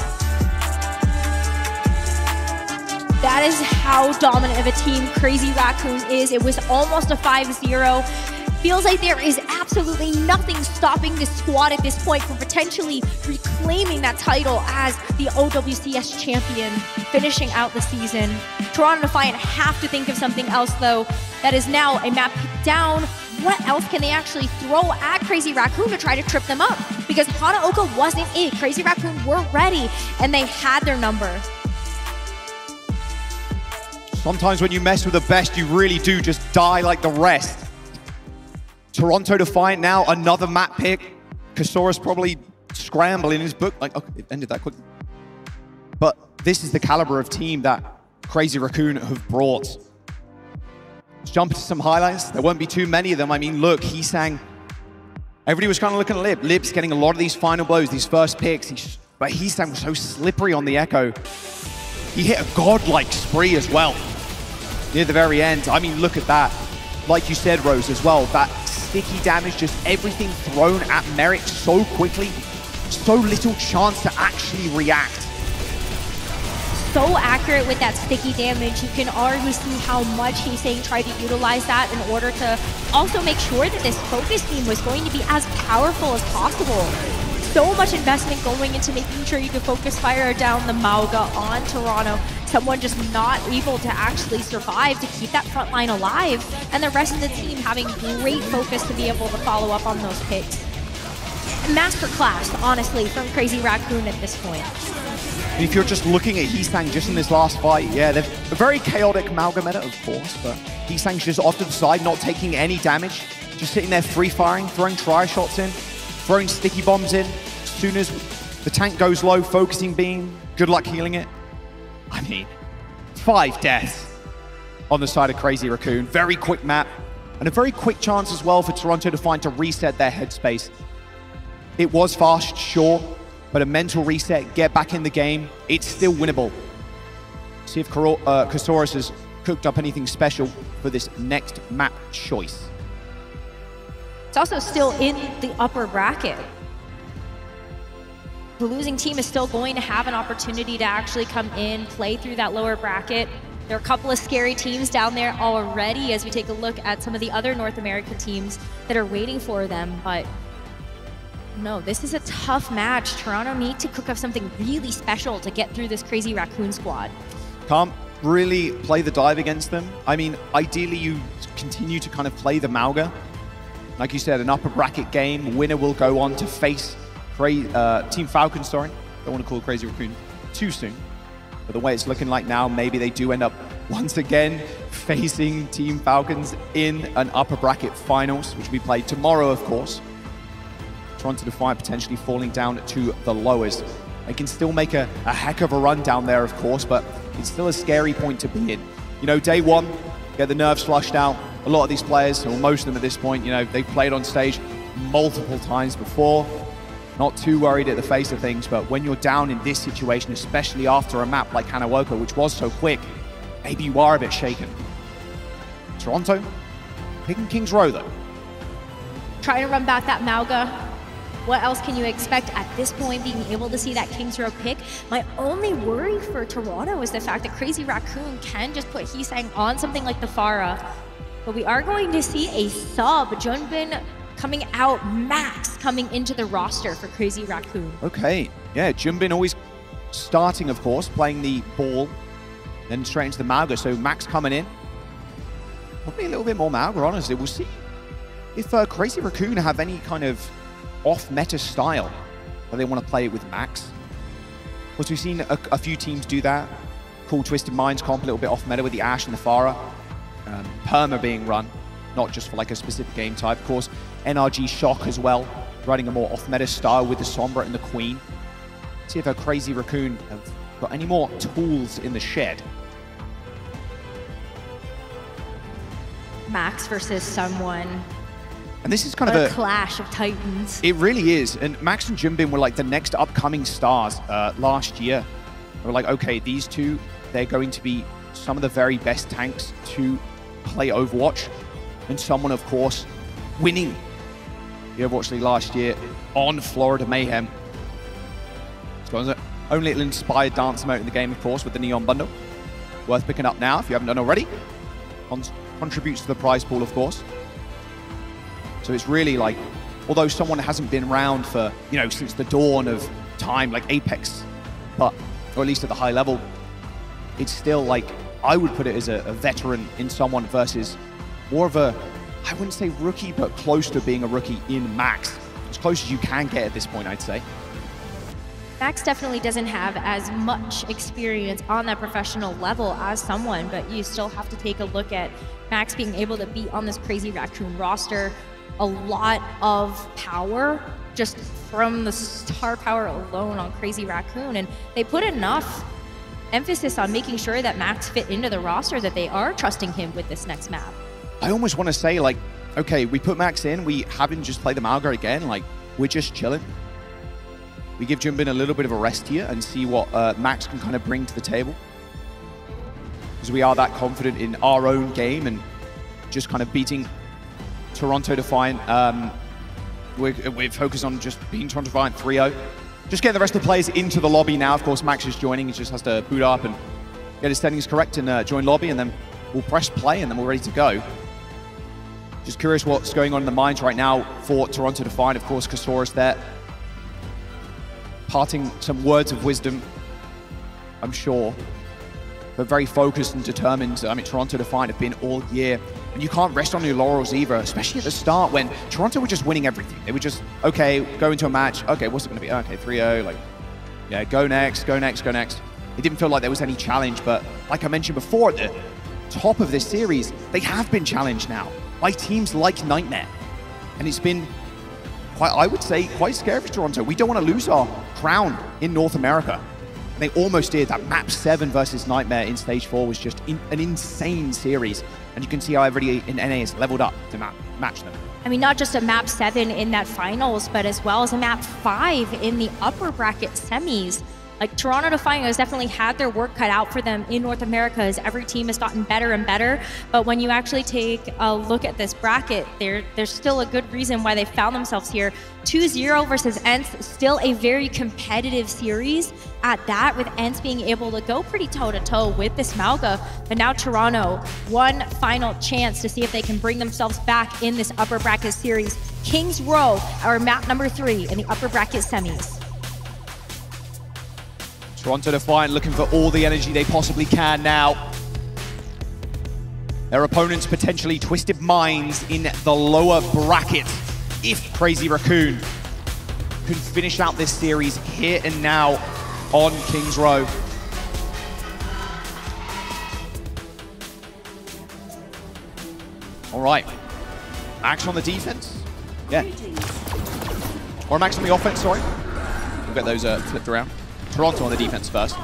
Speaker 12: That is how dominant of a team Crazy Raccoon is. It was almost a 5-0 feels like there is absolutely nothing stopping this squad at this point from potentially reclaiming that title as the OWCS champion, finishing out the season. Toronto Defiant have to think of something else, though, that is now a map down. What else can they actually throw at Crazy Raccoon to try to trip them up? Because Hanaoka wasn't it. Crazy Raccoon were ready, and they had their number.
Speaker 11: Sometimes when you mess with the best, you really do just die like the rest. Toronto Defiant now, another map pick. Kasaurus probably scrambling his book. Like, okay, it ended that quick. But this is the caliber of team that Crazy Raccoon have brought. Let's jump to some highlights. There won't be too many of them. I mean, look, Heesang. Everybody was kind of looking at Lip. Lip's getting a lot of these final blows, these first picks. But Heesang so slippery on the Echo. He hit a godlike spree as well near the very end. I mean, look at that. Like you said, Rose, as well, that sticky damage, just everything thrown at Merrick so quickly, so little chance to actually react.
Speaker 12: So accurate with that sticky damage. You can already see how much Heesang tried to utilize that in order to also make sure that this focus team was going to be as powerful as possible so much investment going into making sure you can focus fire down the Mauga on Toronto. Someone just not able to actually survive to keep that front line alive, and the rest of the team having great focus to be able to follow up on those picks. Masterclass, honestly, from Crazy Raccoon at this point.
Speaker 11: If you're just looking at Heesang just in this last fight, yeah, they're a very chaotic Mauga of course, but Heesang's just off to the side, not taking any damage, just sitting there free-firing, throwing try shots in, throwing sticky bombs in. As soon as the tank goes low, focusing beam, good luck healing it. I mean, five deaths on the side of Crazy Raccoon. Very quick map, and a very quick chance as well for Toronto to find to reset their headspace. It was fast, sure, but a mental reset, get back in the game, it's still winnable. See if Karo uh, has cooked up anything special for this next map choice.
Speaker 12: It's also still in the upper bracket. The losing team is still going to have an opportunity to actually come in, play through that lower bracket. There are a couple of scary teams down there already as we take a look at some of the other North American teams that are waiting for them, but no, this is a tough match. Toronto need to cook up something really special to get through this crazy raccoon squad.
Speaker 11: Can't really play the dive against them. I mean, ideally you continue to kind of play the Mauga. Like you said, an upper bracket game. Winner will go on to face uh, Team Falcon, sorry. Don't want to call Crazy Raccoon too soon. But the way it's looking like now, maybe they do end up once again facing Team Falcons in an upper bracket finals, which will be played tomorrow, of course. Toronto Defiant potentially falling down to the lowest. They can still make a, a heck of a run down there, of course, but it's still a scary point to be in. You know, day one, get the nerves flushed out. A lot of these players, or most of them at this point, you know, they've played on stage multiple times before. Not too worried at the face of things, but when you're down in this situation, especially after a map like Hanaoka, which was so quick, maybe you are a bit shaken. Toronto, picking Kings Row though.
Speaker 12: Trying to run back that Mauga what else can you expect at this point, being able to see that Kings Row pick? My only worry for Toronto is the fact that Crazy Raccoon can just put Heesang on something like the Pharah. But we are going to see a sub. Junbin coming out max coming into the roster for Crazy Raccoon.
Speaker 11: Okay, yeah, Junbin always starting, of course, playing the ball, then straight into the Mauga. So Max coming in. Probably a little bit more Mauga, honestly. We'll see if uh, Crazy Raccoon have any kind of off-meta style that they want to play it with Max. Of course, we've seen a, a few teams do that. Cool Twisted Minds comp a little bit off-meta with the Ash and the Pharah. Um, Perma being run, not just for like a specific game type. Of course, NRG Shock as well, running a more off-meta style with the Sombra and the Queen. See if a Crazy Raccoon have got any more tools in the shed.
Speaker 12: Max versus someone.
Speaker 11: And this is kind of
Speaker 12: a clash of titans.
Speaker 11: It really is. And Max and Junbin were like the next upcoming stars uh, last year. We were like, okay, these two, they're going to be some of the very best tanks to play Overwatch. And someone, of course, winning the Overwatch League last year on Florida Mayhem. It only little inspired dance mode in the game, of course, with the Neon Bundle. Worth picking up now if you haven't done already. Con- contributes to the prize pool, of course. So it's really like, although someone hasn't been around for, you know, since the dawn of time, like Apex, but, or at least at the high level, it's still like, I would put it as a, a veteran in someone versus more of a, I wouldn't say rookie, but close to being a rookie in Max. As close as you can get at this point, I'd say.
Speaker 12: Max definitely doesn't have as much experience on that professional level as someone, but you still have to take a look at Max being able to be on this crazy raccoon roster. A lot of power just from the star power alone on Crazy Raccoon. And they put enough emphasis on making sure that Max fit into the roster that they are trusting him with this next map.
Speaker 11: I almost want to say, like, okay, we put Max in, we haven't just played the Mauga again, like, we're just chilling. We give Junbin a little bit of a rest here and see what uh, Max can kind of bring to the table. Because we are that confident in our own game and just kind of beating Toronto Defiant. Um, we're, we're focused on just beating Toronto Defiant 3-0. Just getting the rest of the players into the lobby now. Of course, Max is joining. He just has to boot up and get his settings correct and uh, join lobby, and then we'll press play, and then we're ready to go. Just curious what's going on in the minds right now for Toronto Defiant. Of course, Kasaurus there. Parting some words of wisdom, I'm sure. But very focused and determined. I mean, Toronto Defiant have been all year. And you can't rest on your laurels either, especially at the start when Toronto were just winning everything. They were just, okay, go into a match. Okay, what's it going to be? Okay, 3-0. Like, yeah, go next, go next, go next. It didn't feel like there was any challenge, but like I mentioned before, at the top of this series, they have been challenged now by teams like Nightmare. And it's been quite, I would say, quite scary for Toronto. We don't want to lose our crown in North America. And they almost did. That map 7 versus Nightmare in Stage 4 was just in, an insane series. And you can see how everybody in NA has leveled up to ma match them.
Speaker 12: I mean, not just a map seven in that finals, but as well as a map five in the upper bracket semis. Like Toronto Defiant has definitely had their work cut out for them in North America as every team has gotten better and better. But when you actually take a look at this bracket, there there's still a good reason why they found themselves here. 2-0 versus ENCE, still a very competitive series at that, with ENCE being able to go pretty toe-to-toe with this Mauga. But now Toronto, one final chance to see if they can bring themselves back in this upper bracket series. Kings Row, our map number three in the upper bracket semis.
Speaker 11: Toronto Defiant looking for all the energy they possibly can now. Their opponents potentially Twisted Minds in the lower bracket. If Crazy Raccoon can finish out this series here and now on Kings Row. All right. Max on the defense. Yeah. Or Max on the offense, sorry. We'll get those uh, flipped around. Toronto on the defense first.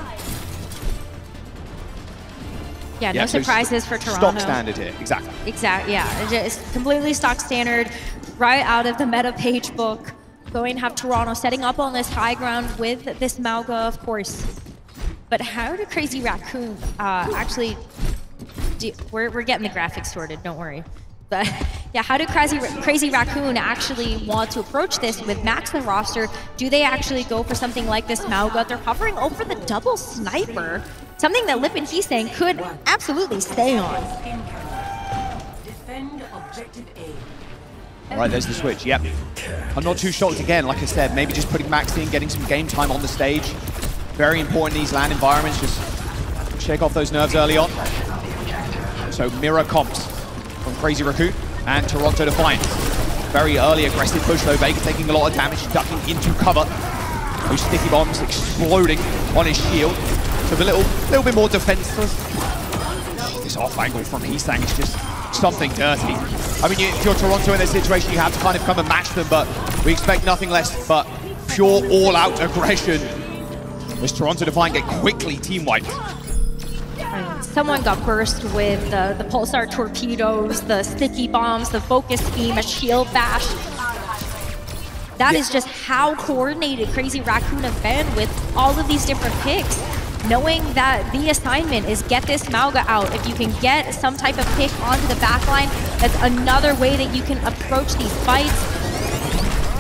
Speaker 12: Yeah, no
Speaker 11: so
Speaker 12: surprises for Toronto.
Speaker 11: Stock standard here, exactly.
Speaker 12: Exactly, yeah. It's completely stock standard, right out of the meta page book. Going to have Toronto setting up on this high ground with this Mauga, of course. But how did Crazy Raccoon uh, actually... Do, we're, we're getting the graphics sorted, don't worry. But yeah, how did Crazy, Crazy Raccoon actually want to approach this with Max the roster? Do they actually go for something like this Mauga? They're hovering over the double sniper, something that Lip and Heesang could absolutely stay on.
Speaker 13: Defend objective A.
Speaker 11: All right, there's the switch. Yep. I'm not too shocked again. Like I said, maybe just putting Max in, getting some game time on the stage. Very important in these LAN environments. Just shake off those nerves early on. So mirror comps from Crazy Raccoon and Toronto Defiance. Very early aggressive push though. Vega taking a lot of damage, ducking into cover. Those sticky bombs exploding on his shield. So a little, little bit more defenseless. This off angle from Heesang is just something dirty. I mean, if you're Toronto in this situation, you have to kind of come and match them, but we expect nothing less but pure all-out aggression. As Toronto Defiant get quickly team-wiped.
Speaker 12: Someone got burst with the, the pulsar torpedoes, the sticky bombs, the focus beam, a shield bash. That is just how coordinated Crazy Raccoon have been with all of these different picks. Knowing that the assignment is get this Mauga out. If you can get some type of pick onto the backline, that's another way that you can approach these fights.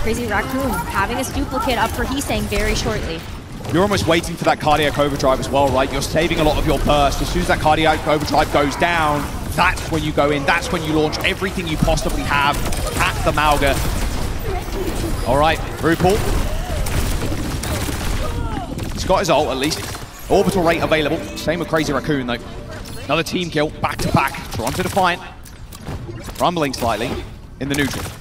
Speaker 12: Crazy Raccoon having his duplicate up for Heesang very shortly.
Speaker 11: You're almost waiting for that cardiac overdrive as well, right? You're saving a lot of your burst. As soon as that cardiac overdrive goes down, that's when you go in. That's when you launch everything you possibly have at the Mauga. All right, RuPaul. He's got his ult, at least. Orbital Ray available. Same with Crazy Raccoon, though. Another team kill, back to back. Toronto Defiant. Rumbling slightly in the neutral.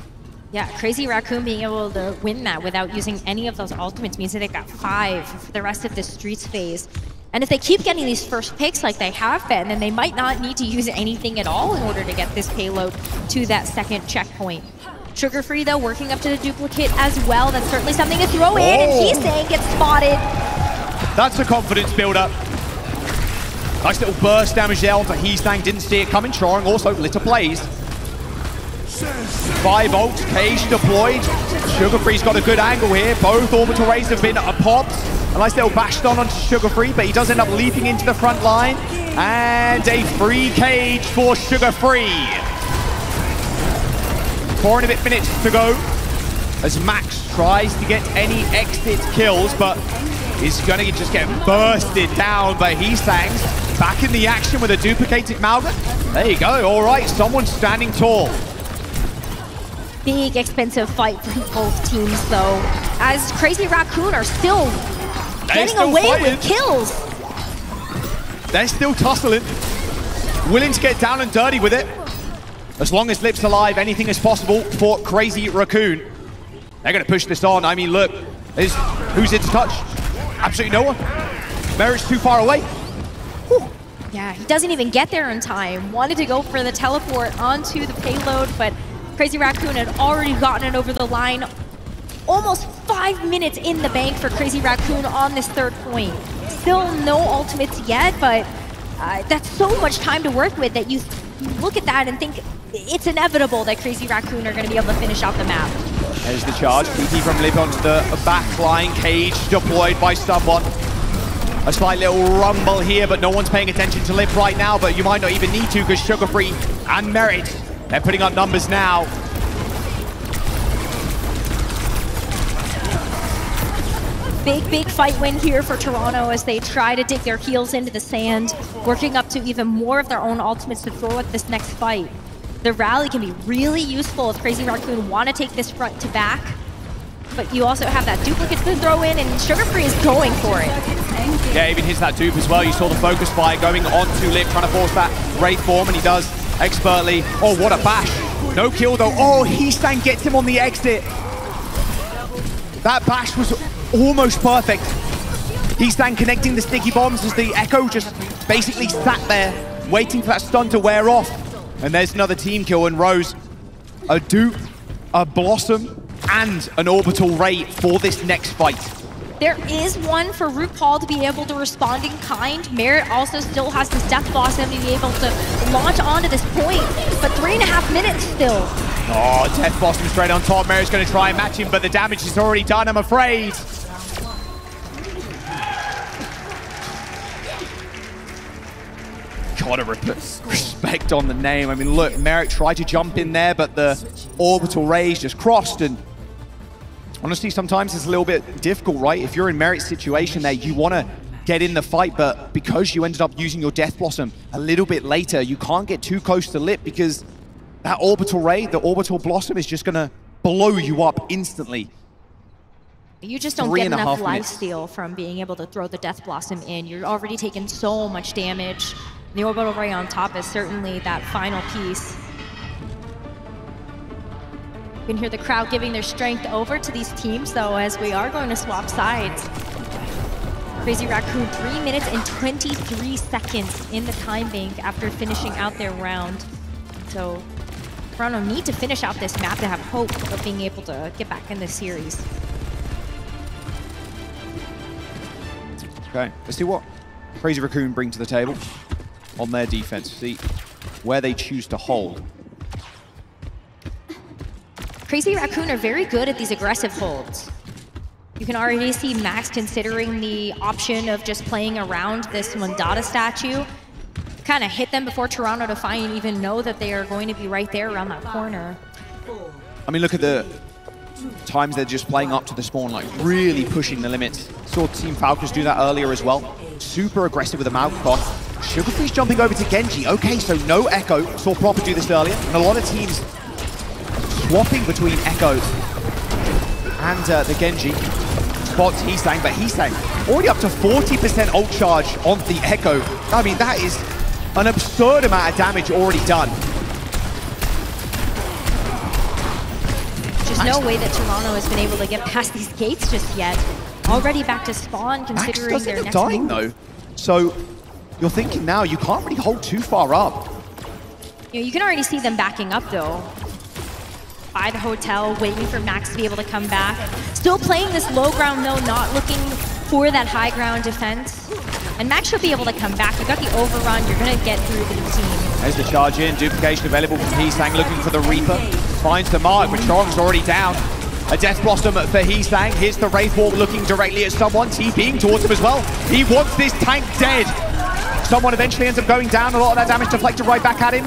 Speaker 12: Yeah, Crazy Raccoon being able to win that without using any of those ultimates means that they've got five for the rest of the Streets phase. And if they keep getting these first picks like they have been, then they might not need to use anything at all in order to get this payload to that second checkpoint. Sugar Free, though, working up to the duplicate as well. That's certainly something to throw in, and
Speaker 11: Oh.
Speaker 12: Heesang gets spotted.
Speaker 11: That's a confidence build-up. Nice little burst damage there onto Heesang. Didn't see it coming. Chorong also lit a blaze. Five volts, cage deployed. Sugar Free's got a good angle here. Both orbital rays have been popped. A nice little bash on onto Sugar Free, but he does end up leaping into the front line. And a free cage for Sugar Free. Four and a bit minutes to go as Max tries to get any exit kills, but he's going to just get bursted down by Heesangs. Back in the action with a duplicated Mauga. There you go. All right, someone's standing tall.
Speaker 12: Big, expensive fight for both teams, though, as Crazy Raccoon are still getting
Speaker 11: still
Speaker 12: away
Speaker 11: fighting.
Speaker 12: with kills.
Speaker 11: They're still tussling. Willing to get down and dirty with it. As long as Lip's alive, anything is possible for Crazy Raccoon. They're going to push this on. I mean, look, is who's it to touch? Absolutely no one. Merit's too far away.
Speaker 12: Yeah, he doesn't even get there in time. Wanted to go for the teleport onto the payload, but Crazy Raccoon had already gotten it over the line. Almost five minutes in the bank for Crazy Raccoon on this third point. Still no ultimates yet, but uh, that's so much time to work with that you look at that and think it's inevitable that Crazy Raccoon are going to be able to finish off the map.
Speaker 11: There's the charge. PT from Lip onto the back line. Cage deployed by someone. A slight little rumble here, but no one's paying attention to Lip right now, but you might not even need to because Sugar Free and Merit, they're putting up numbers now.
Speaker 12: Big, big fight win here for Toronto as they try to dig their heels into the sand, working up to even more of their own ultimates to throw at this next fight. The rally can be really useful if Crazy Raccoon want to take this front to back, but you also have that duplicate to throw in, and Sugar Free is going for it.
Speaker 11: Yeah, even hits that dupe as well. You saw the focus fire going onto Lip, trying to force that Wraith form, and he does expertly. Oh, what a bash. No kill though. Oh, Heesang gets him on the exit. That bash was almost perfect. Heesang connecting the sticky bombs as the Echo just basically sat there, waiting for that stun to wear off. And there's another team kill, and Rose, a dupe, a Blossom, and an Orbital Ray for this next fight.
Speaker 12: There is one for RuPaul to be able to respond in kind. Merritt also still has this Death Blossom to be able to launch onto this point, but three and a half minutes still.
Speaker 11: Oh, Death Blossom straight on top. Mary's going to try and match him, but the damage is already done, I'm afraid. Gotta respect on the name. I mean, look, Merrick tried to jump in there, but the orbital rays just crossed. And honestly, sometimes it's a little bit difficult, right? If you're in Merrick's situation there, you want to get in the fight, but because you ended up using your Death Blossom a little bit later, you can't get too close to Lip because that orbital ray, the orbital blossom is just gonna blow you up instantly.
Speaker 12: You just don't
Speaker 11: Three
Speaker 12: get enough lifesteal from being able to throw the Death Blossom in. You're already taking so much damage. The Orbital Ray on top is certainly that final piece. You can hear the crowd giving their strength over to these teams, though, as we are going to swap sides. Crazy Raccoon, 3 minutes and 23 seconds in the time bank after finishing out their round. So Toronto need to finish out this map to have hope of being able to get back in the series.
Speaker 11: Okay, let's see what Crazy Raccoon bring to the table on their defense. See where they choose to hold.
Speaker 12: Crazy Raccoon are very good at these aggressive holds. You can already see Max considering the option of just playing around this Mondatta statue. Kind of hit them before Toronto Defiant even know that they are going to be right there around that corner.
Speaker 11: I mean, look at the times they're just playing up to the spawn, like really pushing the limits. Saw Team Falcons do that earlier as well. Super aggressive with the Malkoff. Sugarfree's jumping over to Genji. Okay, so no Echo. Saw Proper do this earlier. And a lot of teams swapping between Echo and uh, the Genji. Spots Heesang, but Heesang already up to 40% ult charge on the Echo. I mean, that is an absurd amount of damage already done.
Speaker 12: There's no way that Toronto has been able to get past these gates just yet. Already back to spawn, considering
Speaker 11: doesn't
Speaker 12: their next
Speaker 11: dying
Speaker 12: move.
Speaker 11: though. So you're thinking now you can't really hold too far up.
Speaker 12: You, know, you can already see them backing up though. By the hotel, waiting for Max to be able to come back. Still playing this low ground though, not looking for that high ground defense. And Max should be able to come back. You've got the overrun, you're gonna get through the team.
Speaker 11: There's the charge in, duplication available from Heesang looking for the Reaper. Finds the mark, but Chorong's already down. A Death Blossom for Heesang. Here's the Wraith Walk looking directly at someone. TPing towards him as well. He wants this tank dead. Someone eventually ends up going down. A lot of that damage deflected right back at him.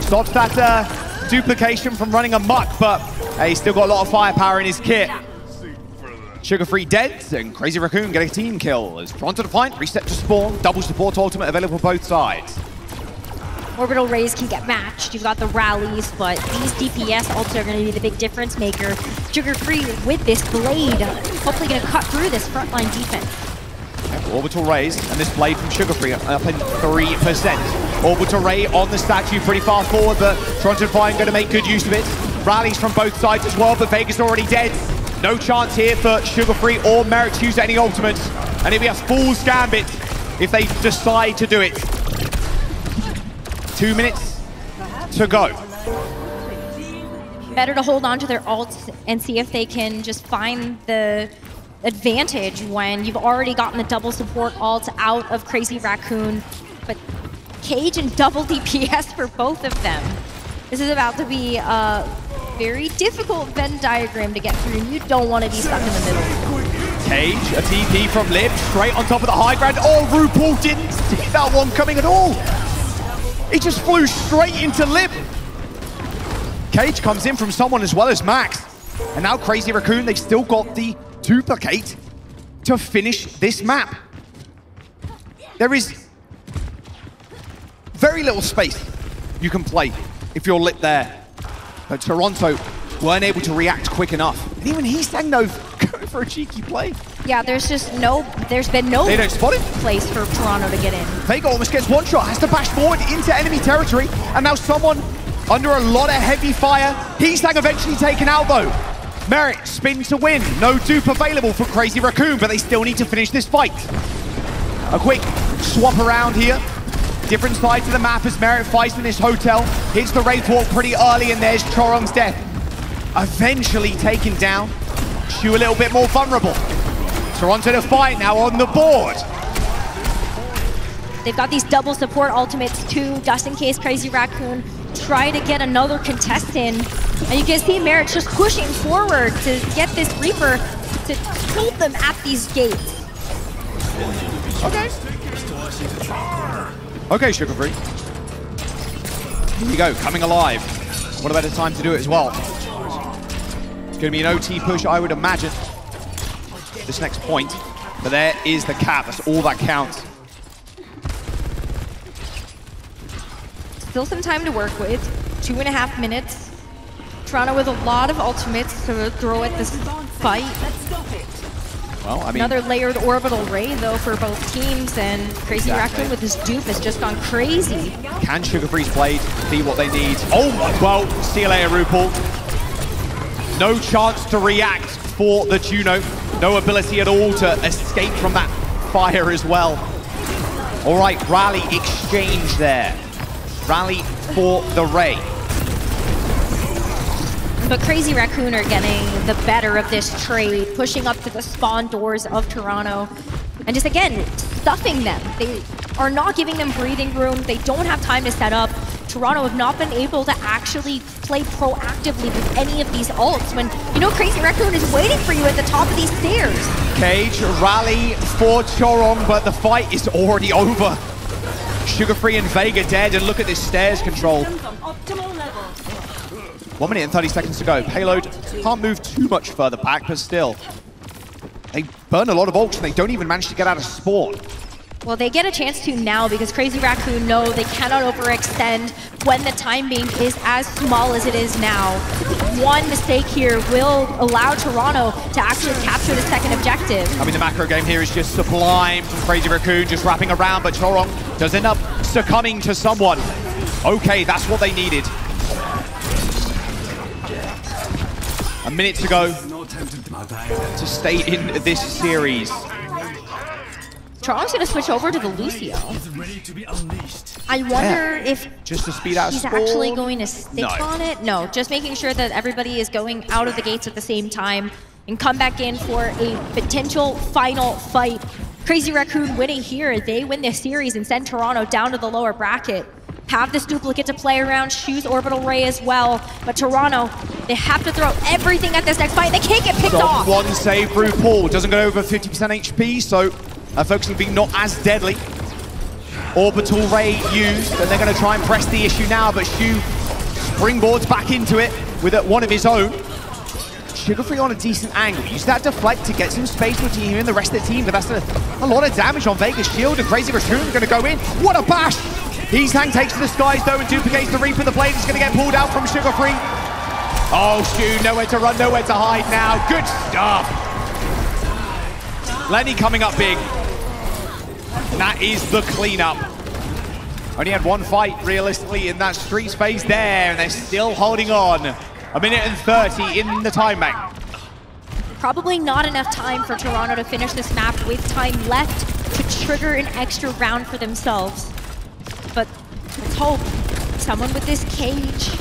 Speaker 11: Stops that uh, duplication from running amok, but uh, he's still got a lot of firepower in his kit. Sugar Free dead, and Crazy Raccoon get a team kill Is front as Toronto Defiant reset to spawn. Double support ultimate available both sides.
Speaker 12: Orbital Rays can get matched. You've got the rallies, but these DPS also are going to be the big difference maker. Sugar Free with this blade, hopefully going to cut through this frontline defense.
Speaker 11: Orbital Rays, and this blade from Sugar Free up in 3%. Orbital Ray on the statue pretty far forward, but Toronto Defiant going to make good use of it. Rallies from both sides as well, but Vegas already dead. No chance here for Sugar Free or Merrick to use any ultimates. And it'll be a fool's gambit if they decide to do it. Two minutes to go.
Speaker 12: Better to hold on to their ults and see if they can just find the advantage when you've already gotten the double support ult out of Crazy Raccoon. But Cage and double DPS for both of them. This is about to be a very difficult Venn diagram to get through, and you don't want to be stuck in the middle.
Speaker 11: Cage, a TP from Lip, straight on top of the high ground. Oh, RuPaul didn't see that one coming at all. He just flew straight into Lip. Cage comes in from someone as well as Max. And now Crazy Raccoon, they've still got the duplicate to finish this map. There is very little space you can play if you're lit there. But Toronto weren't able to react quick enough. And even Heesang no, for a cheeky play.
Speaker 12: Yeah, there's just no, there's been no
Speaker 11: They don't spot him.
Speaker 12: place for Toronto to get in.
Speaker 11: Vega almost gets one shot, has to bash forward into enemy territory, and now someone under a lot of heavy fire. Heesang eventually taken out though. Merritt spin to win. No dupe available for Crazy Raccoon, but they still need to finish this fight. A quick swap around here. Different sides of the map as Merritt fights in this hotel. Hits the Wraith Walk pretty early, and there's Chorong's death. Eventually taken down. Shu a little bit more vulnerable. Toronto to fight now on the board.
Speaker 12: They've got these double support ultimates too, just in case Crazy Raccoon try to get another contest in. And you can see Merritt just pushing forward to get this Reaper to hold them at these gates.
Speaker 11: Okay. Okay, Sugar Free. Here we go, coming alive. What a better time to do it as well. It's going to be an OT push, I would imagine, this next point. But there is the cap. That's all that counts.
Speaker 12: Still some time to work with. two and a half minutes. Toronto with a lot of ultimates to throw at this fight.
Speaker 11: Well, I mean,
Speaker 12: Another layered orbital ray, though, for both teams, and Crazy
Speaker 11: Exactly.
Speaker 12: Raccoon with his dupe has just gone crazy.
Speaker 11: can Sugar Freeze Blade be what they need? Oh, my- well, see you later, RuPaul. No chance to react for the Juno. No ability at all to escape from that fire as well. All right, rally exchange there. Rally for the Ray.
Speaker 12: But Crazy Raccoon are getting the better of this trade, pushing up to the spawn doors of Toronto, and just again, stuffing them. They are not giving them breathing room. They don't have time to set up. Toronto have not been able to actually play proactively with any of these ults when, you know, Crazy Raccoon is waiting for you at the top of these stairs.
Speaker 11: Cage, rally for Chorong, but the fight is already over. Sugar Free and Vega dead, and look at this stairs control. One minute and 30 seconds to go. Payload can't move too much further back, but still. They burn a lot of ults and they don't even manage to get out of spawn.
Speaker 12: Well, they get a chance to now because Crazy Raccoon know they cannot overextend when the time being is as small as it is now. One mistake here will allow Toronto to actually capture the second objective.
Speaker 11: I mean, the macro game here is just sublime from Crazy Raccoon, just wrapping around, but Toronto does end up succumbing to someone. Okay, that's what they needed. A minute to go to stay in this series.
Speaker 12: Toronto's going to switch over to the Lucio. I wonder if
Speaker 11: Just to speed out
Speaker 12: he's actually going to stick
Speaker 11: No.
Speaker 12: on it. No, just making sure that everybody is going out of the gates at the same time and come back in for a potential final fight. Crazy Raccoon winning here. They win this series and send Toronto down to the lower bracket. Have this duplicate to play around, choose Orbital Ray as well. But Toronto, they have to throw everything at this next fight. They can't get picked
Speaker 11: Got
Speaker 12: off.
Speaker 11: one save through Paul. Doesn't go over 50% HP, so uh, focusing being not as deadly. Orbital Ray used, and they're going to try and press the issue now, but Shu springboards back into it with one of his own. Sugar Free on a decent angle. Use that deflect to get some space between him and the rest of the team, but that's a, a lot of damage on Vega's shield, and Crazy Raccoon going to go in. What a bash! Heesang takes to the skies though and duplicates the Reaper. The blade is going to get pulled out from Sugar Free. Oh, Shu, nowhere to run, nowhere to hide now. Good stuff. Lenny coming up big. That is the cleanup. Only had one fight, realistically, in that street space there, and they're still holding on. A minute and 30 in the time bank.
Speaker 12: Probably not enough time for Toronto to finish this map with time left to trigger an extra round for themselves. But let's hope someone with this cage,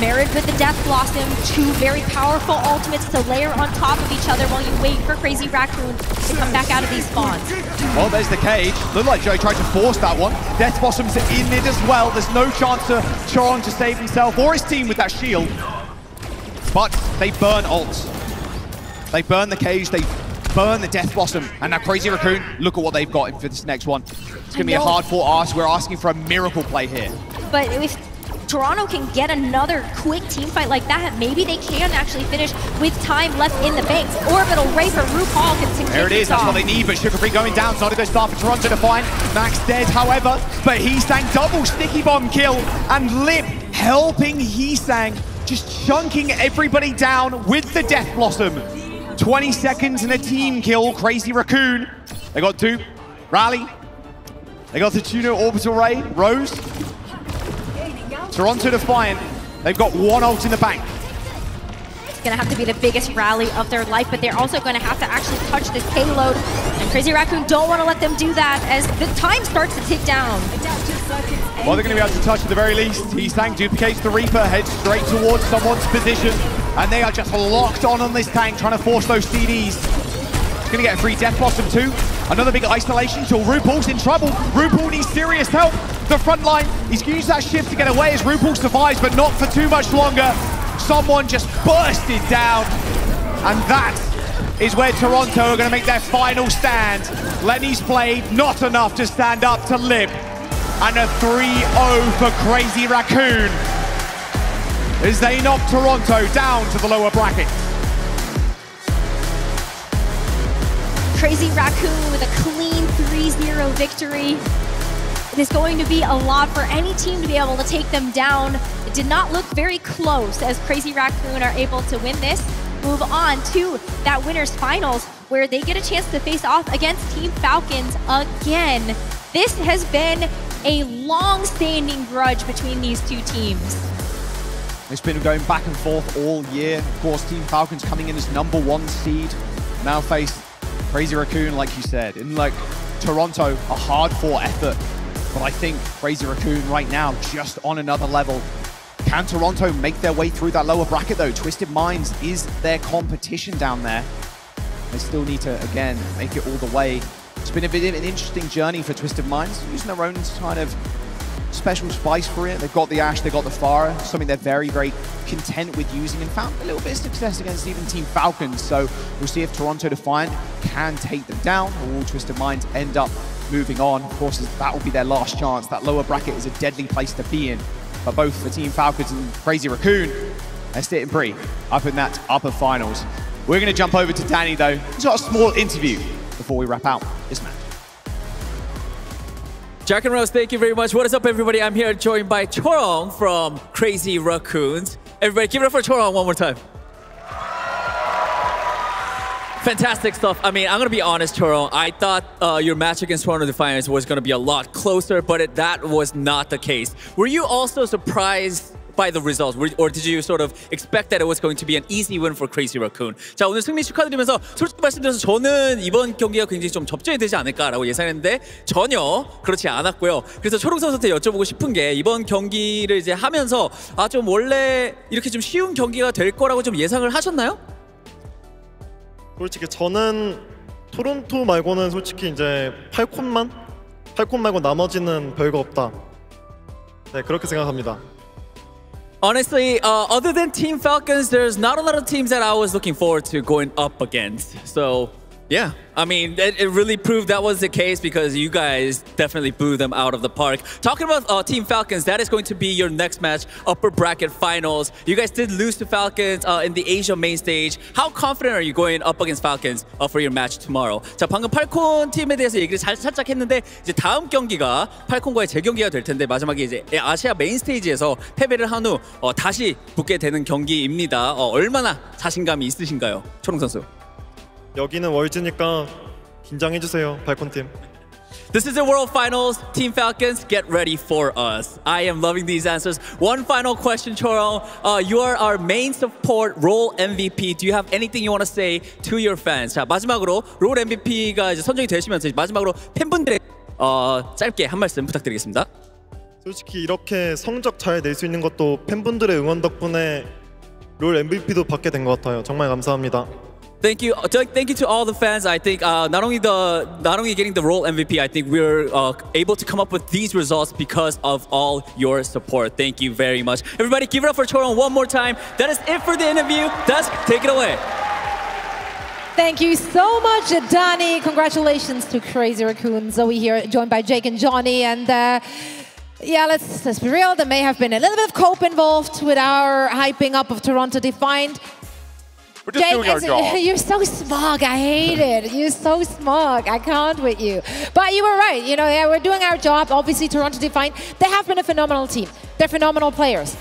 Speaker 12: married with the Death Blossom, two very powerful ultimates to layer on top of each other while you wait for Crazy Raccoon to come back out of these spawns.
Speaker 11: Well, there's the cage. Looked like Joey tried to force that one. Death Blossom's in it as well. There's no chance for Chorong to save himself or his team with that shield. But they burn ults. They burn the cage, they burn the Death Blossom. And now Crazy Raccoon, look at what they've got for this next one. It's going to be a hard fought ask. We're asking for a miracle play here.
Speaker 12: But if Toronto can get another quick team fight like that, maybe they can actually finish with time left in the banks. Orbital Ray for RuPaul can continue
Speaker 11: There it is, that's what they need, but Sugar Free going down. It's not a good start for Toronto to find. Max dead, however, but Heesang double sticky bomb kill, and Lip helping Heesang, just chunking everybody down with the Death Blossom. 20 seconds and a team kill, Crazy Raccoon. They got two. Rally. They got the Juno Orbital Ray, Rose. Toronto Defiant, they've got one ult in the bank.
Speaker 12: It's going to have to be the biggest rally of their life, but they're also going to have to actually touch this payload. And Crazy Raccoon don't want to let them do that as the time starts to tick down.
Speaker 11: Well, they're going to be able to touch at the very least. He's Heesang duplicates the Reaper, heads straight towards someone's position, and they are just locked on on this tank, trying to force those CDs. To get a free Death Blossom too. Another big isolation till RuPaul's in trouble. RuPaul needs serious help. The front line, he's going to use that shift to get away as RuPaul survives, but not for too much longer. Someone just bursted down, and that is where Toronto are going to make their final stand. Lenny's played not enough to stand up to Lip. And a 3-0 for Crazy Raccoon as they knock Toronto down to the lower bracket.
Speaker 12: Crazy Raccoon with a clean 3-0 victory. It is going to be a lot for any team to be able to take them down. It did not look very close as Crazy Raccoon are able to win this. Move on to that winner's finals where they get a chance to face off against Team Falcons again. This has been a long-standing grudge between these two teams.
Speaker 11: It's been going back and forth all year. Of course, Team Falcons coming in as number one seed. Now face Crazy Raccoon, like you said. In like Toronto, a hard-fought effort. But I think Crazy Raccoon right now just on another level. Can Toronto make their way through that lower bracket though? Twisted Minds is their competition down there. They still need to, again, make it all the way. It's been a bit of an interesting journey for Twisted Minds, using their own kind of special spice for it. They've got the Ash, they've got the Pharah, something they're very, very content with using and found a little bit of success against even Team Falcons. So we'll see if Toronto Defiant can take them down or will Twisted Minds end up moving on. Of course, that will be their last chance. That lower bracket is a deadly place to be in. But both for Team Falcons and Crazy Raccoon, they're sitting pretty up in that upper finals. We're going to jump over to Danny, though. He's got a small interview before we wrap out this match.
Speaker 13: Jack and Rose, thank you very much. What is up, everybody? I'm here joined by Chorong from Crazy Raccoons. Everybody, give it up for Chorong one more time. Fantastic stuff. I mean, I'm going to be honest, Chorong. I thought uh, your match against Toronto Defiance was going to be a lot closer, but it, that was not the case. Were you also surprised by the results? Or did you sort of expect that it was going to be an easy win for Crazy Raccoon? 자, 오늘 승리 축하드리면서 솔직히 말씀드려서 저는 이번 경기가 굉장히 좀 접전이 되지 않을까라고 예상했는데 전혀 그렇지 않았고요. 그래서 초록 선수한테 여쭤보고 싶은 게 이번 경기를 이제 하면서 아, 좀 원래 이렇게 좀 쉬운 경기가 될 거라고 좀 예상을 하셨나요?
Speaker 14: 솔직히 저는 토론토 말고는 솔직히 이제 팔콘만 팔콘 말고 나머지는 별거 없다. 네 그렇게 생각합니다.
Speaker 13: Honestly, uh, other than Team Falcons, there's not a lot of teams that I was looking forward to going up against. So Yeah, I mean, it, it, really proved that was the case because you guys definitely blew them out of the park. Talking about uh, Team Falcons, that is going to be your next match, upper bracket finals. You guys did lose to Falcons uh, in the Asia main stage. How confident are you going up against Falcons uh, for your match tomorrow? 자, 방금 팔콘 팀에 대해서 얘기를 살, 살짝 했는데 이제 다음 경기가 팔콘과의 재경기가 될 텐데 마지막에 이제 아시아 메인 스테이지에서 패배를 한 후 다시 붙게 되는 경기입니다. 얼마나 자신감이 있으신가요, 초롱 선수?
Speaker 14: 여기는 월즈니까 긴장해 주세요, 발콘 팀.
Speaker 13: This is the World Finals. Team Falcons, get ready for us. I am loving these answers. One final question, Chorong. Uh, you are our main support role MVP. Do you have anything you want to say to your fans? 자, 마지막으로 롤 MVP가 이제 선정이 되시면서 마지막으로 팬분들의 어, 짧게 한 말씀 부탁드리겠습니다.
Speaker 14: 솔직히 이렇게 성적 잘 낼 수 있는 것도 팬분들의 응원 덕분에 롤 MVP도 받게 된 것 같아요. 정말 감사합니다.
Speaker 13: Thank you, thank you to all the fans. I think uh, not only the not only getting the role MVP, I think we're uh, able to come up with these results because of all your support. Thank you very much, everybody. Give it up for Chorong one more time. That is it for the interview. Dusk, take it away.
Speaker 1: Thank you so much, Danny. Congratulations to Crazy Raccoon. Zoe here, joined by Jake and Johnny. And uh, yeah, let's, let's be real. There may have been a little bit of cope involved with our hyping up of Toronto Defiant.
Speaker 2: We're just Jake, doing our job. [LAUGHS]
Speaker 1: You're so smug. I hate it. You're so smug. I can't with you. But you were right. You know, yeah, we're doing our job. Obviously, Toronto Defiant, they have been a phenomenal team. They're phenomenal players.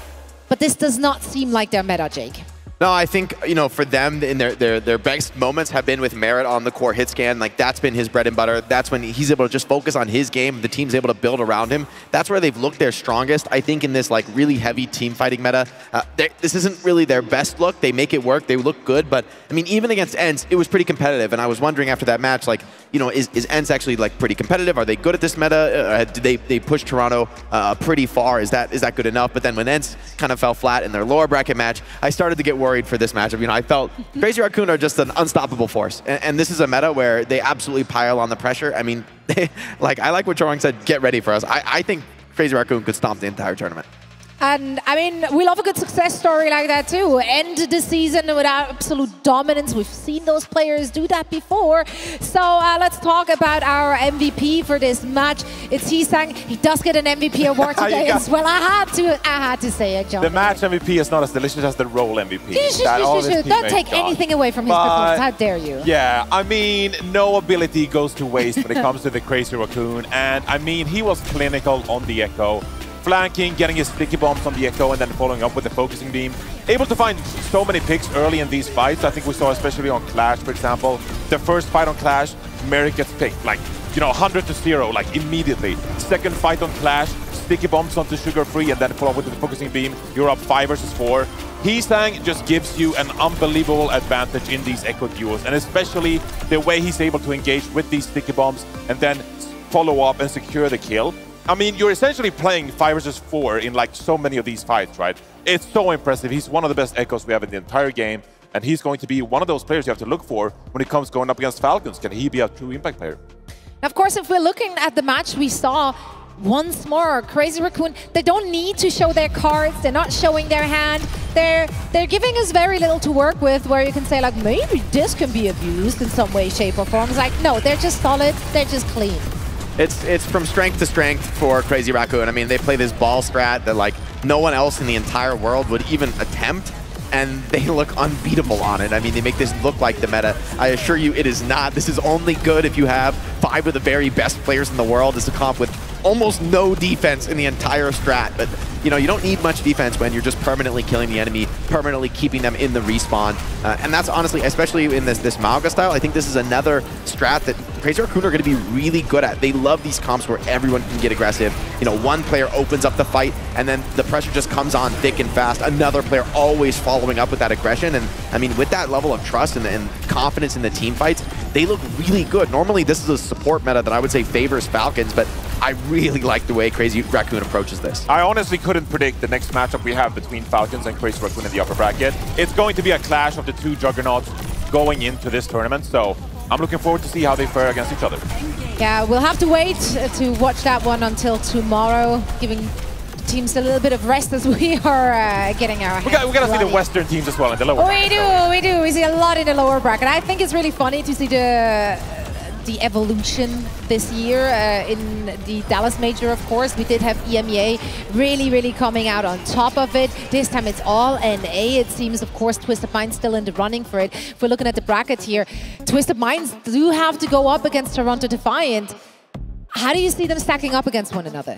Speaker 1: But this does not seem like their meta, Jake.
Speaker 3: No, I think, you know, for them, in their, their, their best moments have been with Merritt on the core hit scan. Like, that's been his bread and butter. That's when he's able to just focus on his game. The team's able to build around him. That's where they've looked their strongest. I think in this, like, really heavy team fighting meta, uh, this isn't really their best look. They make it work. They look good. But, I mean, even against ENCE, it was pretty competitive. And I was wondering after that match, like, you know, is, is ENCE actually, like, pretty competitive? Are they good at this meta? Uh, did they, they push Toronto uh, pretty far? Is that is that good enough? But then when ENCE kind of fell flat in their lower bracket match, I started to get worried for this matchup. You know, I felt Crazy Raccoon are just an unstoppable force. And, and, this is a meta where they absolutely pile on the pressure. I mean, [LAUGHS] like I like what Chorong said, get ready for us. I, I think Crazy Raccoon could stomp the entire tournament.
Speaker 1: And I mean, we love a good success story like that too. End the season with absolute dominance. We've seen those players do that before. So uh, let's talk about our MVP for this match. It's Heesang. He does get an MVP award [LAUGHS] today as well. I had to, I had to say it, John.
Speaker 2: The match MVP is not as delicious as the role MVP. that
Speaker 1: Don't take
Speaker 2: got.
Speaker 1: anything away from his
Speaker 2: But-
Speaker 1: performance. How dare you?
Speaker 2: Yeah, I mean, no ability goes to waste when it comes to the Crazy Raccoon. And I mean, he was clinical on the Echo. Flanking, getting his sticky bombs on the Echo, and then following up with the focusing beam. Able to find so many picks early in these fights. I think we saw especially on Clash, for example. The first fight on Clash, Merrick gets picked. Like, you know, 100 to 0, like immediately. Second fight on Clash, sticky bombs onto Sugar Free, and then follow up with the focusing beam. You're up 5 versus 4. Heesang just gives you an unbelievable advantage in these Echo duels, and especially the way he's able to engage with these sticky bombs and then follow up and secure the kill. I mean, you're essentially playing 5 versus 4 in like so many of these fights, right? It's so impressive. He's one of the best Echoes we have in the entire game, and he's going to be one of those players you have to look for when it comes going up against Falcons. Can he be a true impact player?
Speaker 1: Of course, if we're looking at the match, we saw once more Crazy Raccoon. They don't need to show their cards. They're not showing their hand. They're they're giving us very little to work with. Where you can say like maybe this can be abused in some way, shape, or form. It's like no, they're just solid. They're just clean.
Speaker 3: It's it's from strength to strength for Crazy Raccoon. I mean, they play this ball strat that like no one else in the entire world would even attempt, and they look unbeatable on it. I mean, they make this look like the meta. I assure you, it is not. This is only good if you have five of the very best players in the world as a comp with almost no defense in the entire strat. But you know, you don't need much defense when you're just permanently killing the enemy, permanently keeping them in the respawn. Uh, and that's honestly, especially in this this Mauga style, I think this is another strat that Crazy Raccoon are going to be really good at. They love these comps where everyone can get aggressive. You know, one player opens up the fight, and then the pressure just comes on thick and fast. Another player always following up with that aggression. And I mean, with that level of trust and, and confidence in the team fights, they look really good. Normally, this is a support meta that I would say favors Falcons, but I really like the way Crazy Raccoon approaches this.
Speaker 2: I honestly couldn't predict the next matchup we have between Falcons and Crazy Raccoon in the upper bracket. It's going to be a clash of the two juggernauts going into this tournament, so I'm looking forward to see how they fare against each other.
Speaker 1: Yeah, we'll have to wait uh, to watch that one until tomorrow, giving teams a little bit of rest as [LAUGHS] we are uh, getting our.
Speaker 2: We got, we got to see the. Western teams as well in the lower.
Speaker 1: We do, we do. We see a lot in the lower bracket. I think it's really funny to see the the evolution this year uh, in the Dallas Major. Of course, we did have EMEA really, really coming out on top of it. This time it's all NA. It seems, of course, Twisted Minds still in the running for it. If we're looking at the bracket here, Twisted Minds do have to go up against Toronto Defiant. How do you see them stacking up against one another?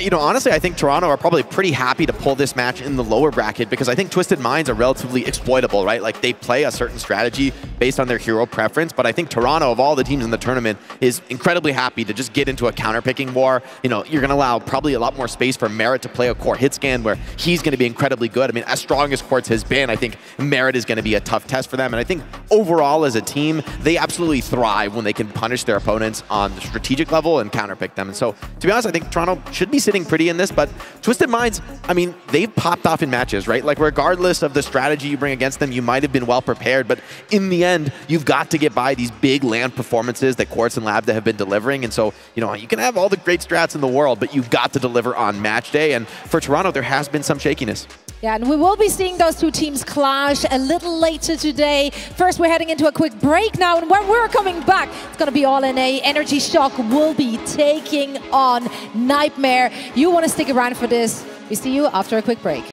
Speaker 3: You know, honestly, I think Toronto are probably pretty happy to pull this match in the lower bracket because I think Twisted Minds are relatively exploitable, right? Like they play a certain strategy based on their hero preference, but I think Toronto, of all the teams in the tournament, is incredibly happy to just get into a counter-picking war. You know, you're going to allow probably a lot more space for Merritt to play a core hit scan where he's going to be incredibly good. I mean, as strong as Quartz has been, I think Merritt is going to be a tough test for them. And I think overall as a team, they absolutely thrive when they can punish their opponents on the strategic level and counterpick them. And so, to be honest, I think Toronto should be sitting pretty in this, but Twisted Minds, I mean, they've popped off in matches, right? Like, regardless of the strategy you bring against them, you might have been well prepared, but in the end, you've got to get by these big LAN performances that Quartz and Lambda have been delivering. And so, you know, you can have all the great strats in the world, but you've got to deliver on match day. And for Toronto, there has been some shakiness.
Speaker 1: Yeah, and we will be seeing those two teams clash a little later today. First, we're heading into a quick break now, and when we're coming back, it's going to be all NA. NRG Shock will be taking on Nightmare. You want to stick around for this. We see you after a quick break.